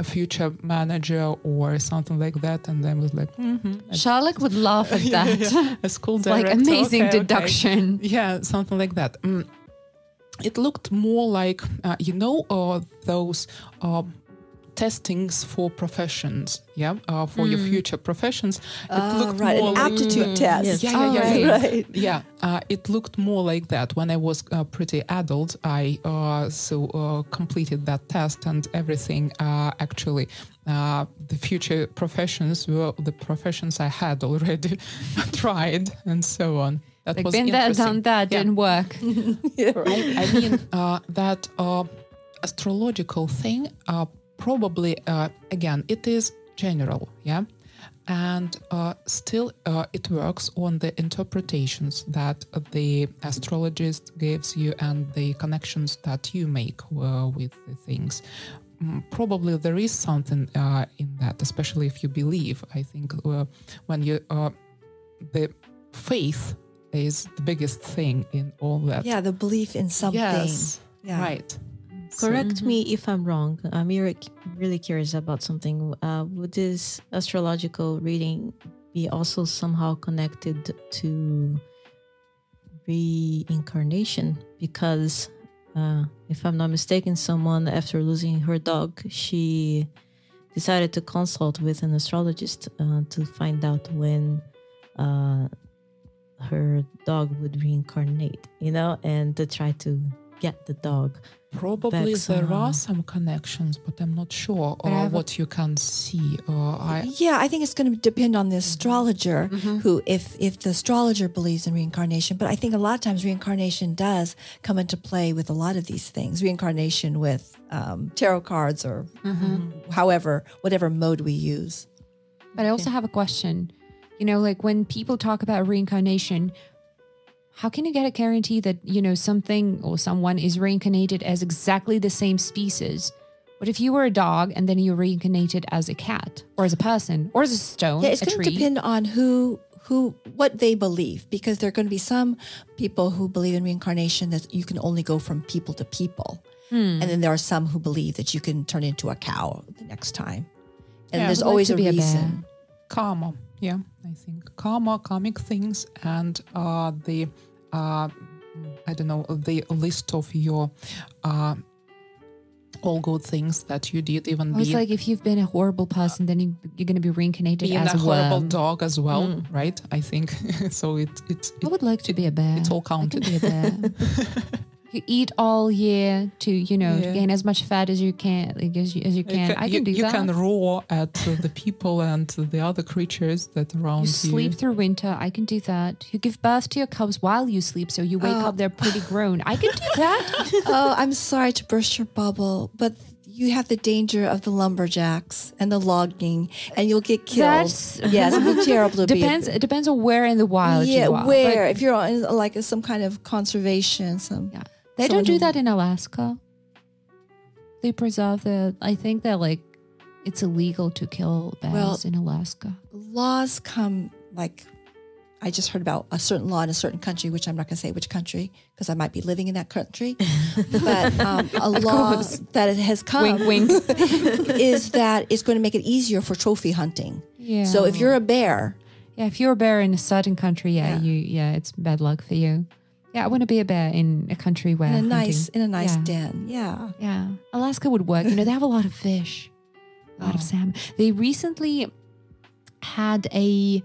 a future manager or something like that. And then was like, mm-hmm. Charlotte would laugh at that. a school It's like amazing okay, okay. deduction. Yeah, something like that. Mm. It looked more like, uh, you know, uh, those uh, testings for professions, yeah, uh, for your future professions. It Ah, looked right, more an like, aptitude test. yes. yeah, yeah, yeah, Oh, yeah. right. Yeah, uh, it looked more like that when I was uh, pretty adult. I uh, so uh, completed that test and everything. Uh, actually, uh, the future professions were the professions I had already tried, and so on. That Like, was been there, interesting. done that, Yeah. didn't work. Yeah, right. I mean uh, that uh, astrological thing. Uh, probably uh, again, it is general, yeah, and uh, still uh, it works on the interpretations that the astrologist gives you and the connections that you make uh, with the things. Mm, Probably there is something uh, in that, especially if you believe. I think uh, when you uh, the faith is the biggest thing in all that. Yeah, the belief in something. Yes. Yeah. Right. So- Correct me if I'm wrong. I'm really, really curious about something. Uh, would this astrological reading be also somehow connected to reincarnation? Because, uh, if I'm not mistaken, someone after losing her dog, she decided to consult with an astrologist uh, to find out when uh, her dog would reincarnate, you know, and to try to get the dog. Probably Back there are some connections, but I'm not sure I uh, a- what you can see. Uh, I Yeah, I think it's going to depend on the astrologer who, if if the astrologer believes in reincarnation, but I think a lot of times reincarnation does come into play with a lot of these things. Reincarnation with um, tarot cards or however, whatever mode we use. But I also have a question. You know, like when people talk about reincarnation, how can you get a guarantee that, you know, something or someone is reincarnated as exactly the same species? What if you were a dog and then you reincarnated as a cat or as a person or as a stone, Yeah, it's a going to depend on who who what they believe because there are going to be some people who believe in reincarnation that you can only go from people to people. Hmm. And then there are some who believe that you can turn into a cow the next time. And Yeah. there's I'd like always a be a reason. karma, yeah, I think karma, karmic things, and uh, the I don't know the list of your uh, all good things that you did, even Oh, it's be, like if you've been a horrible person, then you, you're going to be reincarnated being as a a horrible worm. dog as well, Mm. right? I think so. It it, I would like to be a bear. it's all I can counted. be a bear. you eat all year to you know to Yeah. gain as much fat as you can, like, as you, as you can. I can you, do you that. You can roar at uh, the people and the other creatures that around you you. sleep through winter. I can do that. You give birth to your cubs while you sleep, so you wake Oh. up they're pretty grown. I can do that. oh, I'm sorry to burst your bubble, but you have the danger of the lumberjacks and the logging, and you'll get killed. That's- yes, it'd be terrible to depends. be. It depends on where in the wild yeah, you are. where But if you're on like some kind of conservation, some Yeah. They someone don't do that in Alaska. They preserve the. I think they're like, it's illegal to kill bears Well- in Alaska. laws come like I just heard about a certain law in a certain country, which I'm not going to say which country because I might be living in that country. but um, a law course. that it has come wink, wink. is that it's going to make it easier for trophy hunting. yeah. So if you're a bear, Yeah, if you're a bear in a certain country, yeah, Yeah. you yeah, it's bad luck for you. Yeah, I want to be a bear in a country where in a hunting- nice in a nice yeah. den, yeah. Yeah, Alaska would work. You know, they have a lot of fish, a lot of Oh. salmon. They recently had a,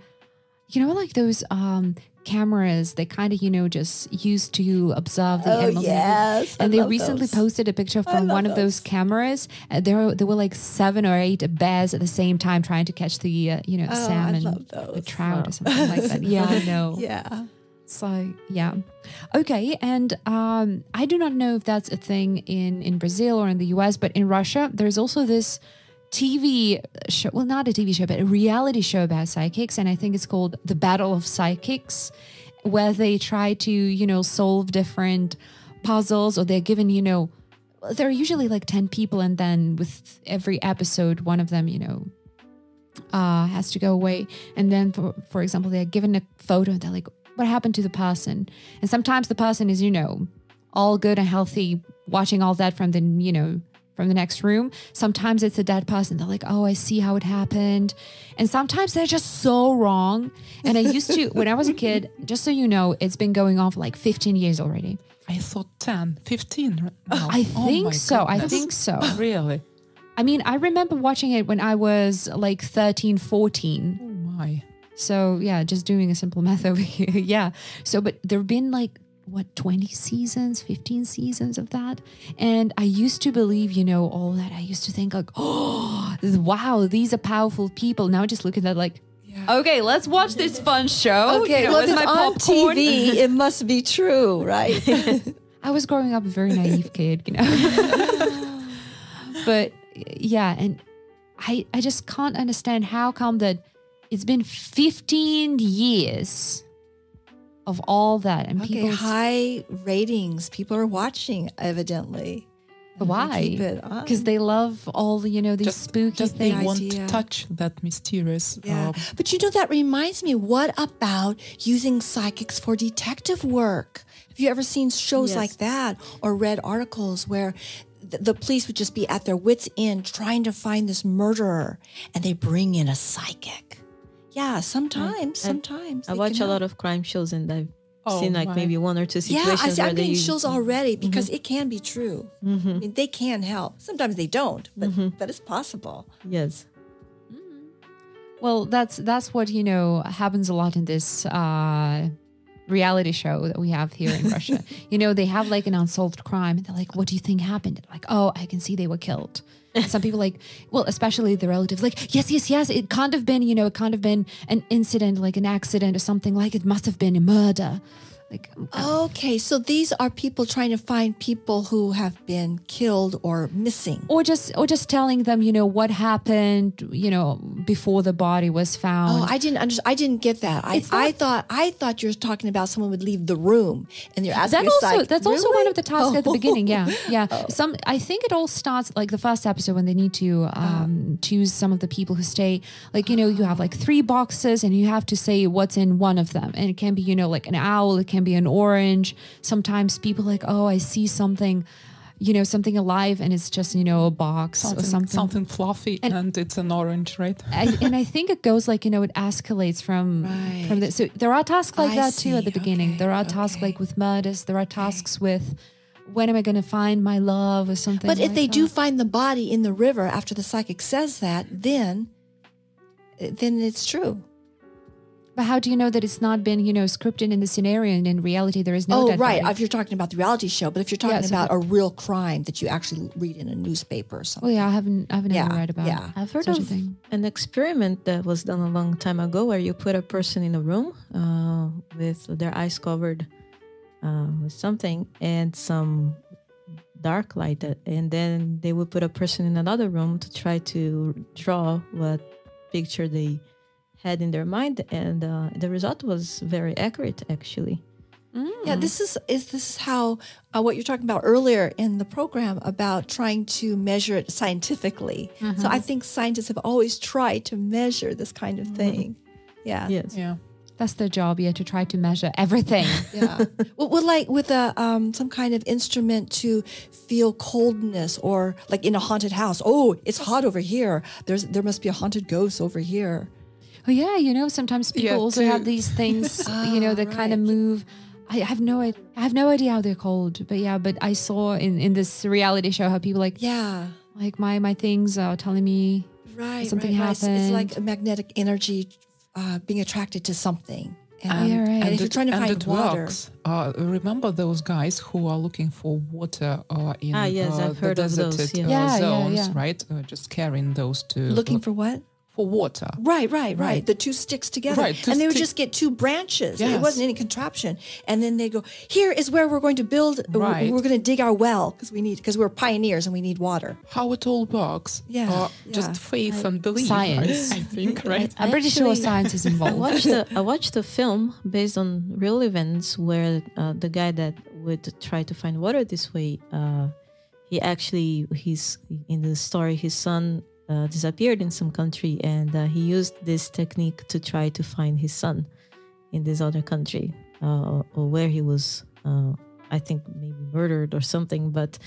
you know, like those um cameras. They kind of, you know, just used to observe the Oh animals. and yes, I And they love recently those. posted a picture from one of those cameras. Uh, there, were, there were like seven or eight bears at the same time trying to catch the, uh, you know, the Oh, I salmon, the trout, or something like that. Yeah, I know. Yeah. So yeah, okay. And um, I do not know if that's a thing in in Brazil or in the U.S., but in Russia, there's also this TV show. Well, not a TV show, but a reality show about psychics, and I think it's called The Battle of Psychics, where they try to you know solve different puzzles, or they're given you know. There are usually like 10 people, and then with every episode, one of them, you know, uh, has to go away. And then, for, for example, they're given a photo and they're like, what happened to the person? And sometimes the person is, you know, all good and healthy, watching all that from the, you know, from the next room. Sometimes it's a dead person. They're like, oh, I see how it happened. And sometimes they're just so wrong. And I used to, when I was a kid, just so you know, it's been going on for like 15 years already. I thought 10, 15. right now. I Oh think my so. I think so. Really? I mean, I remember watching it when I was like 13, 14. Oh my. So yeah, just doing a simple math over here. yeah. So, but there've been like what 20 seasons, 15 seasons of that. And I used to believe, you know, all that. I used to think like, oh, wow, these are powerful people. Now I just look at that like, okay, let's watch this fun show. Okay, You know, well, it's my on popcorn. TV, it must be true, right? I was growing up a very naive kid, you know. but yeah, and I I just can't understand how come that it's been 15 years of all that and okay, people high ratings. People are watching, evidently. And why? keep it on. Because they love all the, you know these Just, spooky just they things. won't idea. touch that mysterious. Yeah. uh, but you know, that reminds me, what about using psychics for detective work? Have you ever seen shows Yes. like that or read articles where th- the police would just be at their wits' end trying to find this murderer and they bring in a psychic? Yeah, sometimes, I- sometimes. I they watch a lot of crime shows and I've Oh seen like my. maybe one or two Yeah, situations I see, where I'm they getting use- chills already because mm-hmm. it can be true. Mm-hmm. I mean, they can help. Sometimes they don't, but, mm-hmm. but it's possible. Yes. Well, that's that's what you know happens a lot in this uh, reality show that we have here in Russia. You know, they have like an unsolved crime, and they're like, "What do you think happened?" Like, "Oh, I can see they were killed." Some people like, well, especially the relatives, like, "Yes, yes, yes, it can't have been, you know, it can't have been an incident, like an accident or something. Like it must have been a murder." Like, um, uh, Okay, so these are people trying to find people who have been killed or missing. or just or just telling them, you know, what happened, you know, before the body was found. Oh, I didn't under, I didn't get that. I, I thought I thought you were talking about someone would leave the room and you're asking that also that's also one of the tasks at the Oh. beginning yeah oh. yeah oh. some i think it all starts like the first episode when they need to uh-huh. um choose some of the people who stay like you know you have like three boxes and you have to say what's in one of them and it can be you know like an owl it can be an orange sometimes people like oh i see something you know something alive and it's just you know a box something, or something, something fluffy And- and, it's an orange, right? I, and I think it goes like you know it escalates from from the so there are tasks like I that too at the beginning. Okay, there are tasks like with murders. There are tasks with when am I going to find my love or something? But if like they do find the body in the river after the psychic says that, then then it's true. But how do you know that it's not been, you know, scripted in the scenario and in reality there is no oh, dead right. body? If you're talking about the reality show, but if you're talking Yeah, so- about a real crime that you actually read in a newspaper or something. Oh yeah, I haven't, I haven't Yeah, ever read about. yeah. I've heard Such a of thing. an experiment that was done a long time ago where you put a person in a room uh, with their eyes covered uh, with something and some dark light, that- and then they would put a person in another room to try to draw what picture they had in their mind, and uh, the result was very accurate, actually. Yeah, this is is this is how uh, what you're talking about earlier in the program about trying to measure it scientifically. So I think scientists have always tried to measure this kind of thing. Yeah. Yes. Yeah. That's their job, yeah, to try to measure everything. Yeah. well, well, like with a um, some kind of instrument to feel coldness, or like in a haunted house. Oh, it's hot over here. There's there must be a haunted ghost over here. Oh yeah, you know, sometimes people Yeah, also to- have these things, you know, that kind of move. I have no, I have no idea how they're called, but yeah, but I saw in in this reality show how people like, Yeah. like my my things are telling me Right. Something right, right. It's- It's like a magnetic energy uh, being attracted to something. And, Oh, yeah, right. and if And you're trying to and find it water. Uh, remember those guys who are looking for water uh, in Ah, yes, uh, I've the heard of those, yeah. uh, Yeah, yeah, zones, yeah. right? Uh, just carrying those to looking for what? For water. Right, right, right. The two sticks together. Right, two and they would just get two branches. It wasn't any contraption. And then they go, here is where we're going to build, we're- Right. we're, going to dig our well because we need, because we're pioneers and we need water. How it all works. Yeah, Uh, yeah. Just faith and belief. Science. I think, right? I'm pretty sure science is involved. I involved. watched a, I watched a film based on real events where uh, the guy that would try to find water this way, uh, he actually he's in the story his son uh, disappeared in some country and uh, he used this technique to try to find his son in this other country uh, or where he was. Uh, I think maybe murdered or something, but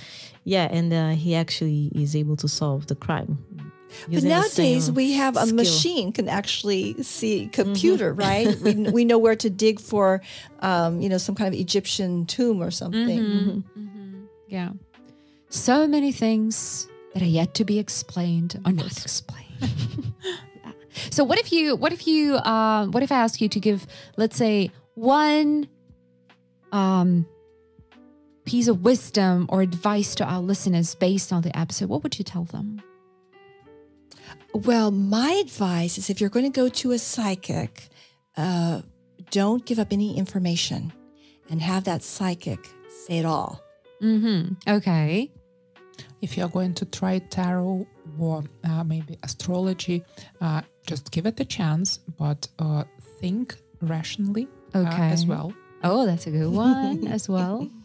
yeah, and uh, he actually is able to solve the crime. But nowadays we have a skill. machine can actually see computer, right? we, we know where to dig for, um, you know, some kind of Egyptian tomb or something. Mm-hmm. Yeah. So many things that are yet to be explained or not explained. Yeah. so what if you what if you uh, what if I ask you to give let's say one um piece of wisdom or advice to our listeners based on the episode, what would you tell them? Well, my advice is if you're going to go to a psychic, uh, don't give up any information and have that psychic say it all. Mm-hmm. Okay. If you're going to try tarot or uh, maybe astrology, uh, just give it a chance, but uh, think rationally uh, as well. Oh, that's a good one as well.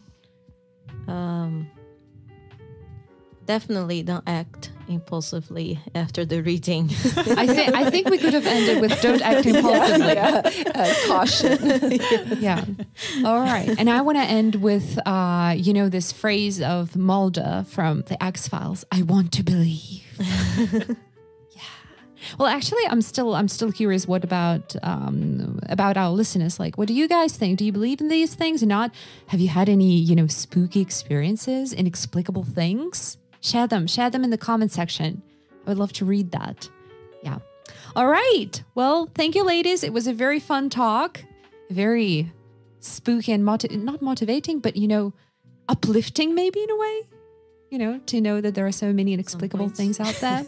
Um, definitely don't act impulsively after the reading. I think I think we could have ended with "Don't act impulsively." Uh, caution. yeah. All right. And I want to end with, uh, you know, this phrase of Mulder from the X Files. I want to believe. yeah. Well, actually, I'm still I'm still curious. What about um, about our listeners? Like, what do you guys think? Do you believe in these things or not? Have you had any, you know, spooky experiences, inexplicable things? Share them. Share them in the comment section. I would love to read that. Yeah. All right. Well, thank you, ladies. It was a very fun talk, very spooky and moti- not motivating, but you know, uplifting maybe in a way. You know, to know that there are so many inexplicable things out there.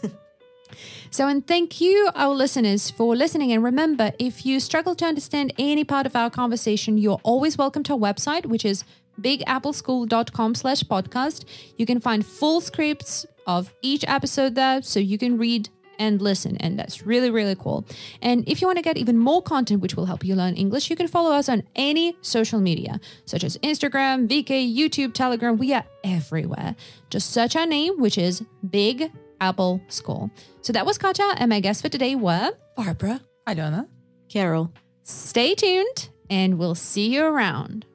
so, and thank you, our listeners, for listening. And remember, if you struggle to understand any part of our conversation, you're always welcome to our website, which is bigappleschool.com slash podcast. You can find full scripts of each episode there, so you can read and listen. And that's really, really cool. And if you want to get even more content, which will help you learn English, you can follow us on any social media, such as Instagram, VK, YouTube, Telegram. We are everywhere. Just search our name, which is Big Apple School. So that was Katja, and my guests for today were Barbara. Alyona. Carol. Stay tuned, and we'll see you around.